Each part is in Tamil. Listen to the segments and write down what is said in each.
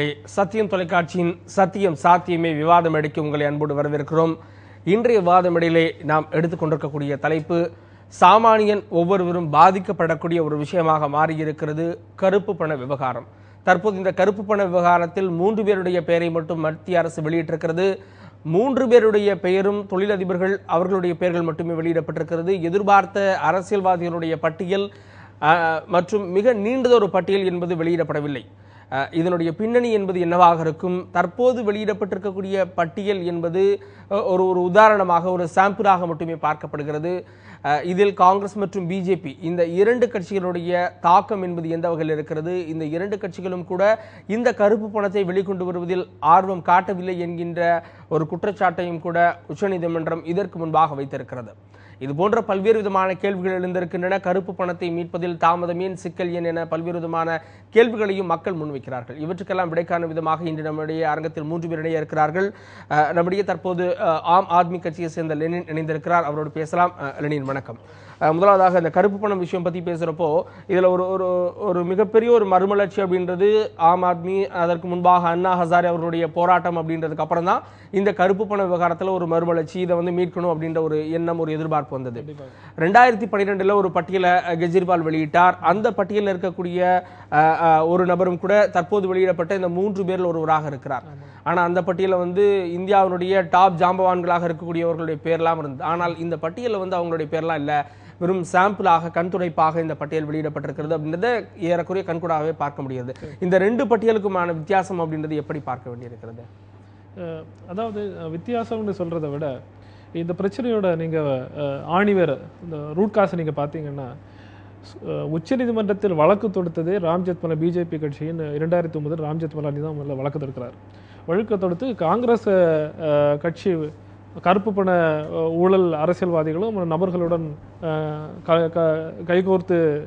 நேயர்களே சத்தியம் தொலைக்காட்சியின் சத்தியம் சாத்தியமே விவாதம் எடுக்க உங்களை அன்போடு வரவேற்கிறோம். இன்றைய விவாதம் இடையிலே நாம் எடுத்துக்கொண்டிருக்கக்கூடிய தலைப்பு சாமானியன் ஒவ்வொருவரும் பாதிக்கப்படக்கூடிய ஒரு விஷயமாக மாறியிருக்கிறது கருப்பு பண விவகாரம். தற்போது இந்த கருப்பு பண விவகாரத்தில் மூன்று பேருடைய பெயரை மட்டும் மத்திய அரசு வெளியிட்டிருக்கிறது. மூன்று பேருடைய பெயரும் தொழிலதிபர்கள் அவர்களுடைய பெயர்கள் மட்டுமே வெளியிடப்பட்டிருக்கிறது. எதிர்பார்த்த அரசியல்வாதிகளுடைய பட்டியல் மற்றும் மிக நீண்டதொரு பட்டியல் என்பது வெளியிடப்படவில்லை. இதனுடைய பின்னணி என்பது என்னவாக இருக்கும்? தற்போது வெளியிடப்பட்டிருக்கக்கூடிய பட்டியல் என்பது ஒரு ஒரு உதாரணமாக ஒரு சாம்பிளாக மட்டுமே பார்க்கப்படுகிறது. இதில் காங்கிரஸ் மற்றும் பிஜேபி இந்த இரண்டு கட்சிகளுடைய தாக்கம் என்பது எந்த வகையில் இருக்கிறது? இந்த இரண்டு கட்சிகளும் கூட இந்த கருப்பு பணத்தை வெளிக்கொண்டு வருவதில் ஆர்வம் காட்டவில்லை என்கின்ற ஒரு குற்றச்சாட்டையும் கூட உச்சநீதிமன்றம் இதற்கு முன்பாக வைத்திருக்கிறது. இது போன்ற பல்வேறு விதமான கேள்விகள் எழுந்திருக்கின்றன. கருப்பு பணத்தை மீட்பதில் தாமதம் ஏன் சிக்கல் ஏன் என பல்வேறு விதமான கேள்விகளையும் மக்கள் முன்வைக்கிறார்கள். இவற்றுக்கெல்லாம் விடைக்கான விதமாக இன்று நம்முடைய அரங்கத்தில் மூன்று பேர் இணைய இருக்கிறார்கள். நம்முடைய தற்போது ஆம் ஆத்மி கட்சியை சேர்ந்த லெனின் இணைந்திருக்கிறார். அவரோடு பேசலாம். லெனின் வணக்கம். முதலாவதாக இந்த கருப்பு பணம் விஷயம் பத்தி பேசுறப்போ இதுல ஒரு ஒரு ஒரு மிகப்பெரிய ஒரு மறுமலர்ச்சி அப்படின்றது ஆம் ஆத்மி அதற்கு முன்பாக அண்ணா ஹசாரே அவர்களுடைய போராட்டம் அப்படின்றதுக்கு அப்புறம் தான் இந்த கருப்பு பண விவகாரத்துல ஒரு மறுமலர்ச்சி இதை வந்து மீட்கணும் அப்படின்ற ஒரு எண்ணம் ஒரு எதிர்பார்ப்பு வந்தது. ரெண்டாயிரத்தி பன்னிரெண்டுல ஒரு பட்டியலை கெஜ்ரிவால் வெளியிட்டார். அந்த பட்டியலில் இருக்கக்கூடிய ஒரு நபரும் கூட தற்போது வெளியிடப்பட்ட இந்த மூன்று பேரில் ஒருவராக இருக்கிறார். ஆனால் அந்த பட்டியலில் வந்து இந்தியாவினுடைய டாப் ஜாம்பவான்களாக இருக்கக்கூடியவர்களுடைய பேர்லாம் இருந்தது. ஆனால் இந்த பட்டியலில் வந்து அவங்களுடைய பேர்லாம் இல்லை. வெறும் சாம்பிளாக கண்துடைப்பாக இந்த பட்டியல் வெளியிடப்பட்டிருக்கிறது அப்படின்றத ஏறக்குறைய கண்கூடாகவே பார்க்க முடியாது இந்த ரெண்டு பட்டியலுக்குமான வித்தியாசம் அப்படின்றது எப்படி பார்க்க வேண்டியிருக்கிறது? அதாவது வித்தியாசம்னு சொல்கிறத விட இந்த பிரச்சனையோட நீங்கள் ஆணிவேர் இந்த ரூட் காசை நீங்கள் பார்த்தீங்கன்னா உச்சநீதிமன்றத்தில் வழக்கு தொடுத்ததே ராம்ஜெத்மலா பிஜேபி கட்சியின் இரண்டாயிரத்தி ஒன்பதில் ராம்ஜெத்மலானி தான் முதல்ல வழக்கு தொடுக்கிறார். வழுக்க தொடுத்து காங்கிரஸ் கட்சி கருப்பு பண ஊழல் அரசியல்வாதிகளும் நபர்களுடன் க- க- கைகோர்த்து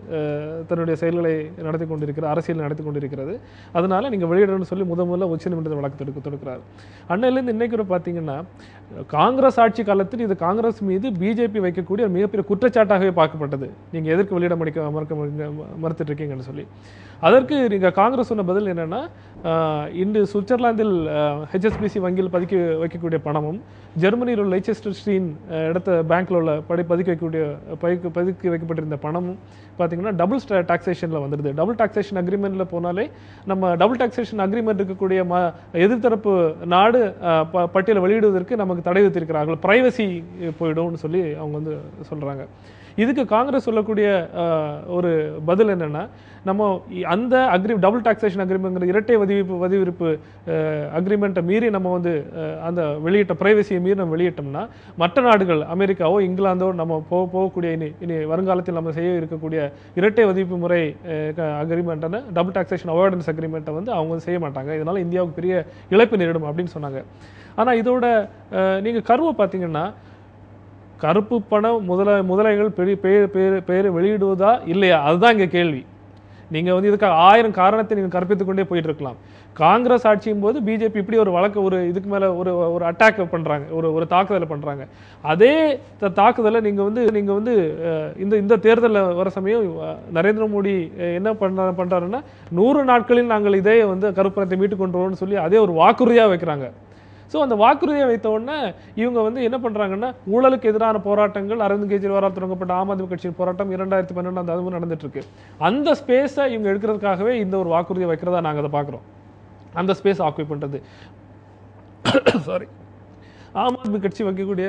தன்னுடைய செயல்களை நடத்தி கொண்டிருக்கிற அரசியல் நடத்தி கொண்டிருக்கிறது. அதனால் நீங்கள் வெளியிடணும்னு சொல்லி முத முதல்ல உச்சநீதிமன்றத்தில் வழக்கு தொடுக்க தொடுக்கிறார். அன்னையிலேருந்து இன்னைக்கு கூட பார்த்தீங்கன்னா காங்கிரஸ் ஆட்சி காலத்தில் இது காங்கிரஸ் மீது பிஜேபி வைக்கக்கூடிய மிகப்பெரிய குற்றச்சாட்டாகவே பார்க்கப்பட்டது. நீங்கள் எதற்கு வெளியிட மடிக்க மறுக்க மறுத்துட்டு இருக்கீங்கன்னு சொல்லி. அதற்கு நீங்கள் காங்கிரஸ் சொன்ன பதில் என்னன்னா இன்று சுவிட்சர்லாந்தில் ஹெச்எஸ்பிசி வங்கியில் பதுக்கி வைக்கக்கூடிய பணமும் ஜெர்மனியில் உள்ள லைச்செஸ்டர் ஸ்ட்ரீன் இடத்த பேங்க்ல உள்ள படி பதுக்கி வைக்கக்கூடிய பதுக்கி பதுக்கி வைக்கப்பட்டிருந்த பணமும் பார்த்தீங்கன்னா டபுள் டாக்ஸேஷனில் வந்துடுது. டபுள் டாக்ஸேஷன் அக்ரிமெண்ட்டில் போனாலே நம்ம டபுள் டாக்ஸேஷன் அக்ரிமெண்ட் இருக்கக்கூடிய ம எதிர்த்தரப்பு நாடு ப- பட்டியலை வெளியிடுவதற்கு நமக்கு தடை விதித்திருக்கிறார்கள். ப்ரைவசி போயிடும்னு சொல்லி அவங்க வந்து சொல்கிறாங்க இதுக்கு காங்கிரஸ் சொல்லக்கூடிய ஒரு பதில் என்னன்னா நம்ம அந்த அக்ரி டபுள் டாக்ஸேஷன் அக்ரிமெண்ட் இரட்டை வதிவிப்பு வதிவிருப்பு அக்ரிமெண்ட்டை மீறி நம்ம வந்து அந்த வெளியிட்ட பிரைவசியை மீறி நம்ம வெளியிட்டோம்னா மற்ற நாடுகள் அமெரிக்காவோ இங்கிலாந்தோ நம்ம போக போகக்கூடிய இனி இனி வருங்காலத்தில் நம்ம செய்ய இருக்கக்கூடிய இரட்டை வதிப்பு முறை அக்ரிமெண்ட்டான டபுள் டாக்ஸேஷன் அவாய்டன்ஸ் அக்ரிமெண்ட்டை வந்து அவங்க வந்து செய்ய மாட்டாங்க. இதனால் இந்தியாவுக்கு பெரிய இழப்பு நேரிடும் அப்படின்னு சொன்னாங்க. ஆனால் இதோட நீங்கள் கருவை பார்த்தீங்கன்னா கருப்பு பணம் முதல முதலைகள் பெரிய பெயர் பெயர் பெயரை வெளியிடுவதா இல்லையா? அதுதான் இங்கே கேள்வி. நீங்கள் வந்து இதுக்காக ஆயிரம் காரணத்தை நீங்கள் கற்பித்து கொண்டே போயிட்டு இருக்கலாம் காங்கிரஸ் ஆட்சியும் போது பிஜேபி இப்படி ஒரு வழக்கு ஒரு இதுக்கு மேலே ஒரு ஒரு அட்டாக் பண்ணுறாங்க ஒரு ஒரு தாக்குதலை பண்ணுறாங்க அதே த- தாக்குதலை நீங்கள் வந்து நீங்கள் வந்து இந்த இந்த தேர்தலில் வர சமயம் நரேந்திர மோடி என்ன பண்ண பண்ணுறாருன்னா நூறு நாட்களில் நாங்கள் இதே வந்து கருப்பணத்தை மீட்டு கொண்டு வருவோம்னு சொல்லி அதே ஒரு வாக்குறுதியாக வைக்கிறாங்க. ஸோ அந்த வாக்குறுதியை வைத்த உடனே இவங்க வந்து என்ன பண்றாங்கன்னா ஊழலுக்கு எதிரான போராட்டங்கள் அரவிந்த் கெஜ்ரிவாலால் தொடங்கப்பட்ட ஆம் ஆத்மி கட்சியின் போராட்டம் இரண்டாயிரத்தி பன்னெண்டாம் அதுவும் நடந்துட்டு இருக்கு அந்த ஸ்பேஸை இவங்க எடுக்கிறதுக்காகவே இந்த ஒரு வாக்குறுதியை வைக்கிறதா நாங்க அதை பார்க்குறோம். அந்த ஸ்பேஸ் ஆக்குபை பண்ணுறது சாரி ஆம் ஆத்மி கட்சி வைக்கக்கூடிய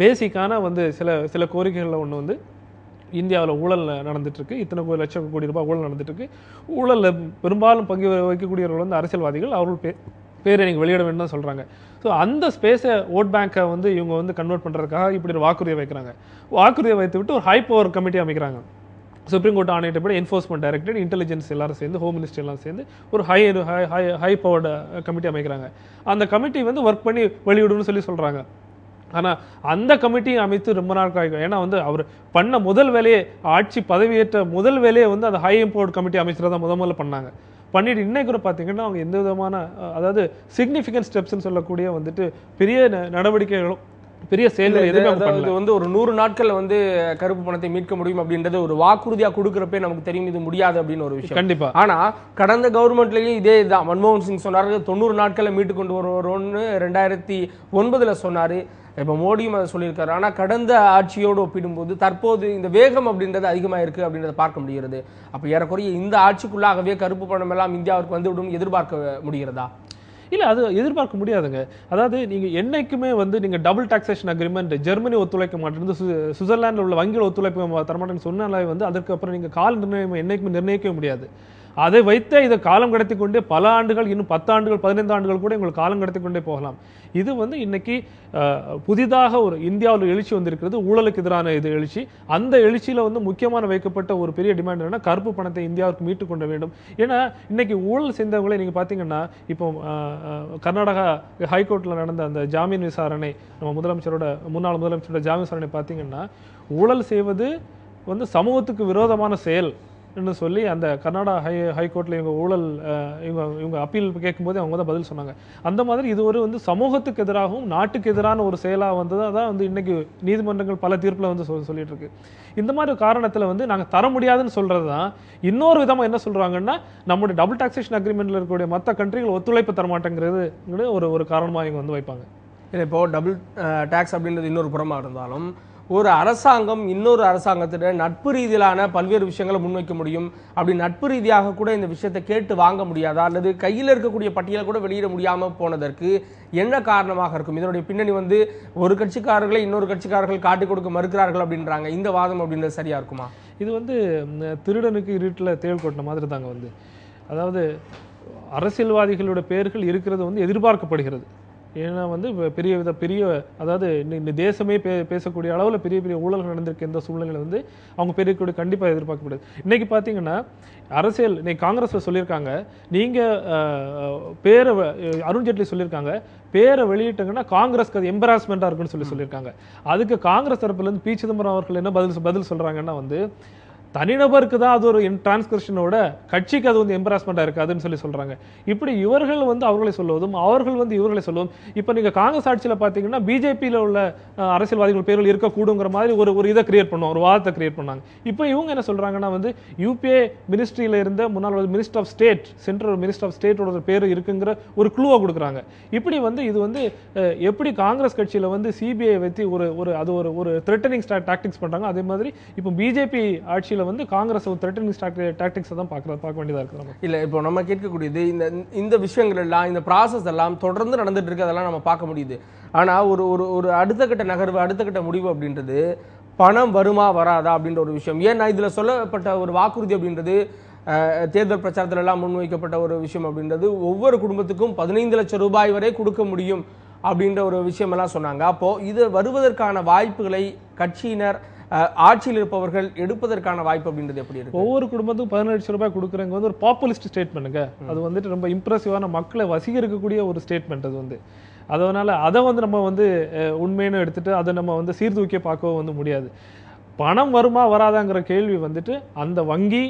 பேசிக்கான வந்து சில சில கோரிக்கைகளில் ஒன்று வந்து இந்தியாவில் ஊழல் நடந்துட்டுருக்கு. இத்தனை கோடி லட்சம் கோடி ரூபாய் ஊழல் நடந்துட்டுருக்கு. ஊழலில் பெரும்பாலும் பங்கு வைக்கக்கூடியவர்கள் வந்து அரசியல்வாதிகள். அவர்கள் பே பேர் எனக்கு வெளியிட வேண்டும் தான் சொல்கிறாங்க ஸோ அந்த ஸ்பேஸை ஓட் பேங்கை வந்து இவங்க வந்து கன்வெர்ட் பண்ணுறதுக்காக இப்படி ஒரு வாக்குறுதியை வைக்கிறாங்க. வாக்குறுதியை வைத்து விட்டு ஒரு ஹை பவர் கமிட்டி அமைக்கிறாங்க. சுப்ரீம் கோர்ட் ஆணையிட்டபடி என்ஃபோர்ஸ்மெண்ட் டைரக்டரேட் இன்டெலிஜென்ஸ் எல்லாரும் சேர்ந்து ஹோம் மினிஸ்டர் எல்லாம் சேர்ந்து ஒரு high high high high powered committee அமைக்கிறாங்க. அந்த கமிட்டி வந்து ஒர்க் பண்ணி வெளியிடும்னு சொல்லி சொல்கிறாங்க ஆனா அந்த கமிட்டியை அமைத்து ரொம்ப நாள் காய்க்கும் ஏன்னா வந்து அவர் பண்ண முதல் வேலையை ஆட்சி பதவியேற்ற முதல் வேலையை வந்து அந்த ஹை இம்போர்ட் கமிட்டி அமைச்சர் தான் முத முதல்ல பண்ணாங்க. பண்ணிட்டு இன்னைக்கு கூட பார்த்தீங்கன்னா அவங்க எந்த விதமான அதாவது சிக்னிஃபிகன்ட் ஸ்டெப்ஸ்னு சொல்லக்கூடிய வந்துட்டு பெரிய ந- நடவடிக்கைகளும் பெரிய செயல்கள் எதுவுமே இது வந்து ஒரு நூறு நாட்கள்ல வந்து கருப்பு பணத்தை மீட்க முடியும் அப்படின்றது ஒரு வாக்குறுதியா கொடுக்கறப்பே நமக்கு தெரியும் இது முடியாது அப்படின்னு ஒரு விஷயம். கண்டிப்பா. ஆனா கடந்த கவர்மெண்ட்லயும் இதே தான். மன்மோகன் சிங் சொன்னாரு தொண்ணூறு நாட்கள்ல மீட்டு கொண்டு வருவோம்னு ரெண்டாயிரத்தி ஒன்பதுல சொன்னாரு. இப்ப மோடியும் அதை சொல்லியிருக்காரு. ஆனா கடந்த ஆட்சியோடு ஒப்பிடும்போது தற்போது இந்த வேகம் அப்படின்றது அதிகமா இருக்கு அப்படின்றத பார்க்க முடிகிறது. அப்ப ஏறக்குறைய இந்த ஆட்சிக்குள்ளாகவே கருப்பு பணம் எல்லாம் இந்தியாவிற்கு வந்துவிடும் எதிர்பார்க்க முடிகிறதா? இல்ல அது எதிர்பார்க்க முடியாதுங்க. அதாவது நீங்கள் என்னைக்குமே வந்து நீங்கள் டபுள் டாக்ஸேஷன் அக்ரிமெண்ட் ஜெர்மனி ஒத்துழைக்க மாட்டேங்குது சுவிட்சர்லாண்டில் உள்ள வங்கிகள் ஒத்துழைப்பு தரமாட்டேன்னு சொன்னாலே வந்து அதுக்கப்புறம் நீங்கள் நீங்க கால நிர்ணயம் என்னைக்குமே நிர்ணயிக்கவே முடியாது. அதை வைத்தே இதை காலம் கடத்தி கொண்டே பல ஆண்டுகள் இன்னும் பத்து ஆண்டுகள் பதினைந்து ஆண்டுகள் கூட உங்களுக்கு காலம் கடத்தி கொண்டே போகலாம். இது வந்து இன்னைக்கு புதிதாக ஒரு இந்தியாவில் எழுச்சி வந்திருக்கிறது ஊழலுக்கு எதிரான இது எழுச்சி. அந்த எழுச்சியில் வந்து முக்கியமான வைக்கப்பட்ட ஒரு பெரிய டிமாண்ட் என்னன்னா கருப்பு பணத்தை இந்தியாவுக்கு மீட்டு கொண்டு வேண்டும். ஏன்னா இன்னைக்கு ஊழல் செய்தவங்களே நீங்கள் பார்த்தீங்கன்னா இப்போ கர்நாடகா ஹைகோர்ட்டில் நடந்த அந்த ஜாமீன் விசாரணை நம்ம முதலமைச்சரோட முன்னாள் முதலமைச்சரோட ஜாமீன் விசாரணை பார்த்தீங்கன்னா ஊழல் செய்வது வந்து சமூகத்துக்கு விரோதமான செயல். சொல்லி அந்த கர்நாடகா ஹை ஹைகோர்ட்டில் இவங்க ஊழல் இவங்க இவங்க அப்பீல் கேட்கும்போது அவங்க தான் பதில் சொன்னாங்க. அந்த மாதிரி இது ஒரு வந்து சமூகத்துக்கு எதிராகவும் நாட்டுக்கு எதிரான ஒரு செயலாக வந்தது. தான் வந்து இன்னைக்கு நீதிமன்றங்கள் பல தீர்ப்பில் வந்து சொல் சொல்லிட்டு இருக்கு. இந்த மாதிரி காரணத்தில் வந்து நாங்கள் தர முடியாதுன்னு சொல்கிறது தான். இன்னொரு விதமாக என்ன சொல்கிறாங்கன்னா நம்முடைய டபுள் டாக்ஸேஷன் அக்ரிமெண்ட்டில் இருக்கக்கூடிய மற்ற கண்ட்ரிகள் ஒத்துழைப்பு தரமாட்டேங்கிறது ஒரு ஒரு காரணமாக இவங்க வந்து வைப்பாங்க. இல்லை இப்போ டபுள் டேக்ஸ் அப்படின்றது இன்னொரு புறமாக இருந்தாலும் ஒரு அரசாங்கம் இன்னொரு அரசாங்கத்திட நட்பு ரீதியிலான பல்வேறு விஷயங்களை முன்வைக்க முடியும். அப்படி நட்பு ரீதியாக கூட இந்த விஷயத்தை கேட்டு வாங்க முடியாதா? அல்லது கையில் இருக்கக்கூடிய பட்டியலை கூட வெளியிட முடியாமல் போனதற்கு என்ன காரணமாக இருக்கும்? இதனுடைய பின்னணி வந்து ஒரு கட்சிக்காரர்களை இன்னொரு கட்சிக்காரர்கள் காட்டிக் கொடுக்க மறுக்கிறார்கள் அப்படின்றாங்க. இந்த வாதம் அப்படின்றது சரியா இருக்குமா? இது வந்து திருடனுக்கு இருட்டில் தேள் கொட்டின மாதிரி தாங்க வந்து. அதாவது அரசியல்வாதிகளோட பெயர்கள் இருக்கிறது வந்து எதிர்பார்க்கப்படுகிறது. ஏன்னா வந்து பெரிய வித பெரிய அதாவது இந்த- தேசமே பே பேசக்கூடிய அளவில் பெரிய பெரிய ஊழல்கள் நடந்திருக்க இந்த சூழ்நிலையில வந்து அவங்க பெரிய கண்டிப்பாக எதிர்பார்க்கப்படுது. இன்னைக்கு பார்த்தீங்கன்னா அரசியல் இன்னைக்கு காங்கிரஸ்ல சொல்லியிருக்காங்க நீங்க அஹ், அஹ், பேரை வ- அஹ், அருண் ஜேட்லி சொல்லியிருக்காங்க பேரை வெளியிட்டங்கன்னா காங்கிரஸ்க்கு அது எம்பராஸ்மெண்ட்டாக இருக்குன்னு சொல்லி சொல்லியிருக்காங்க. அதுக்கு காங்கிரஸ் தரப்புல இருந்து பி சிதம்பரம் அவர்கள் என்ன பதில் பதில் சொல்றாங்கன்னா வந்து தனிநபருக்கு தான் அது ஒரு டிரான்ஸ்கிரிப்ஷனோட கட்சிக்கு அது வந்து எம்பராஸ்மெண்ட்டாக இருக்காதுன்னு சொல்லி சொல்கிறாங்க இப்படி இவர்கள் வந்து அவர்களை சொல்லுவதும் அவர்கள் வந்து இவர்களை சொல்லுவதும் இப்போ நீங்கள் காங்கிரஸ் ஆட்சியில் பார்த்தீங்கன்னா பிஜேபியில் உள்ள அரசியல்வாதிகள் பேர்கள் இருக்கக்கூடுங்கிற மாதிரி ஒரு ஒரு இதை கிரியேட் பண்ணுவோம் ஒரு வாதத்தை கிரியேட் பண்ணாங்க. இப்போ இவங்க என்ன சொல்கிறாங்கன்னா வந்து யூபிஏ மினிஸ்ட்ரியில் இருந்த முன்னாள் minister of state central minister of ஸ்டேட்டோட பேர் இருக்குங்கிற ஒரு க்ளூவை கொடுக்குறாங்க. இப்படி வந்து இது வந்து எப்படி காங்கிரஸ் கட்சியில் வந்து சிபிஐ வைத்து ஒரு ஒரு அது ஒரு ஒரு த்ரெட்டனிங் டாக்டிக்ஸ் பண்ணுறாங்க அதே மாதிரி இப்போ பிஜேபி ஆட்சியில் வந்து காங்கிரஸ் ஒரு த்ரெட்டனிங் டாக்டிக்ஸை தான் பார்க்குறது பார்க்க வேண்டியதாக இருக்கு நம்ம இப்போ நம்ம கேட்கக்கூடியது இந்த இந்த விஷயங்கள் எல்லாம் இந்த ப்ராசஸ் எல்லாம் தொடர்ந்து நடந்துட்டு இருக்கு அதெல்லாம் நம்ம பார்க்க முடியுது. ஆனால் ஒரு ஒரு ஒரு அடுத்த கட்ட நகர்வு அடுத்த கட்ட முடிவு அப்படின்றது பணம் வருமா வராதா அப்படின்ற ஒரு விஷயம். ஏன்னா இதில் சொல்லப்பட்ட ஒரு வாக்குறுதி அப்படின்றது தேர்தல் பிரச்சாரத்துல எல்லாம் முன்வைக்கப்பட்ட ஒரு விஷயம் அப்படின்றது ஒவ்வொரு குடும்பத்துக்கும் பதினைந்து லட்சம் ரூபாய் வரை கொடுக்க முடியும் அப்படின்ற ஒரு விஷயம் எல்லாம் சொன்னாங்க. அப்போ இது வருவதற்கான வாய்ப்புகளை கட்சியினர் ஆட்சியில் இருப்பவர்கள் எடுப்பதற்கான வாய்ப்பு அப்படின்றது எப்படி இருக்கு? ஒவ்வொரு குடும்பத்துக்கும் பதினெட்டு லட்சம் ரூபாய் கொடுக்குறவங்க வந்து ஒரு பாப்புலிஸ்ட் ஸ்டேட்மெண்ட்டுங்க அது வந்துட்டு ரொம்ப இம்ப்ரெசிவான மக்களை வசீகரிக்கக்கூடிய ஒரு ஸ்டேட்மெண்ட் அது வந்து. அதனால அதை வந்து நம்ம வந்து அஹ், உண்மைன்னு எடுத்துட்டு அதை நம்ம வந்து சீர்தூக்கிய பார்க்கவும் வந்து முடியாது. பணம் வருமா வராதாங்கிற கேள்வி வந்துட்டு அந்த வங்கி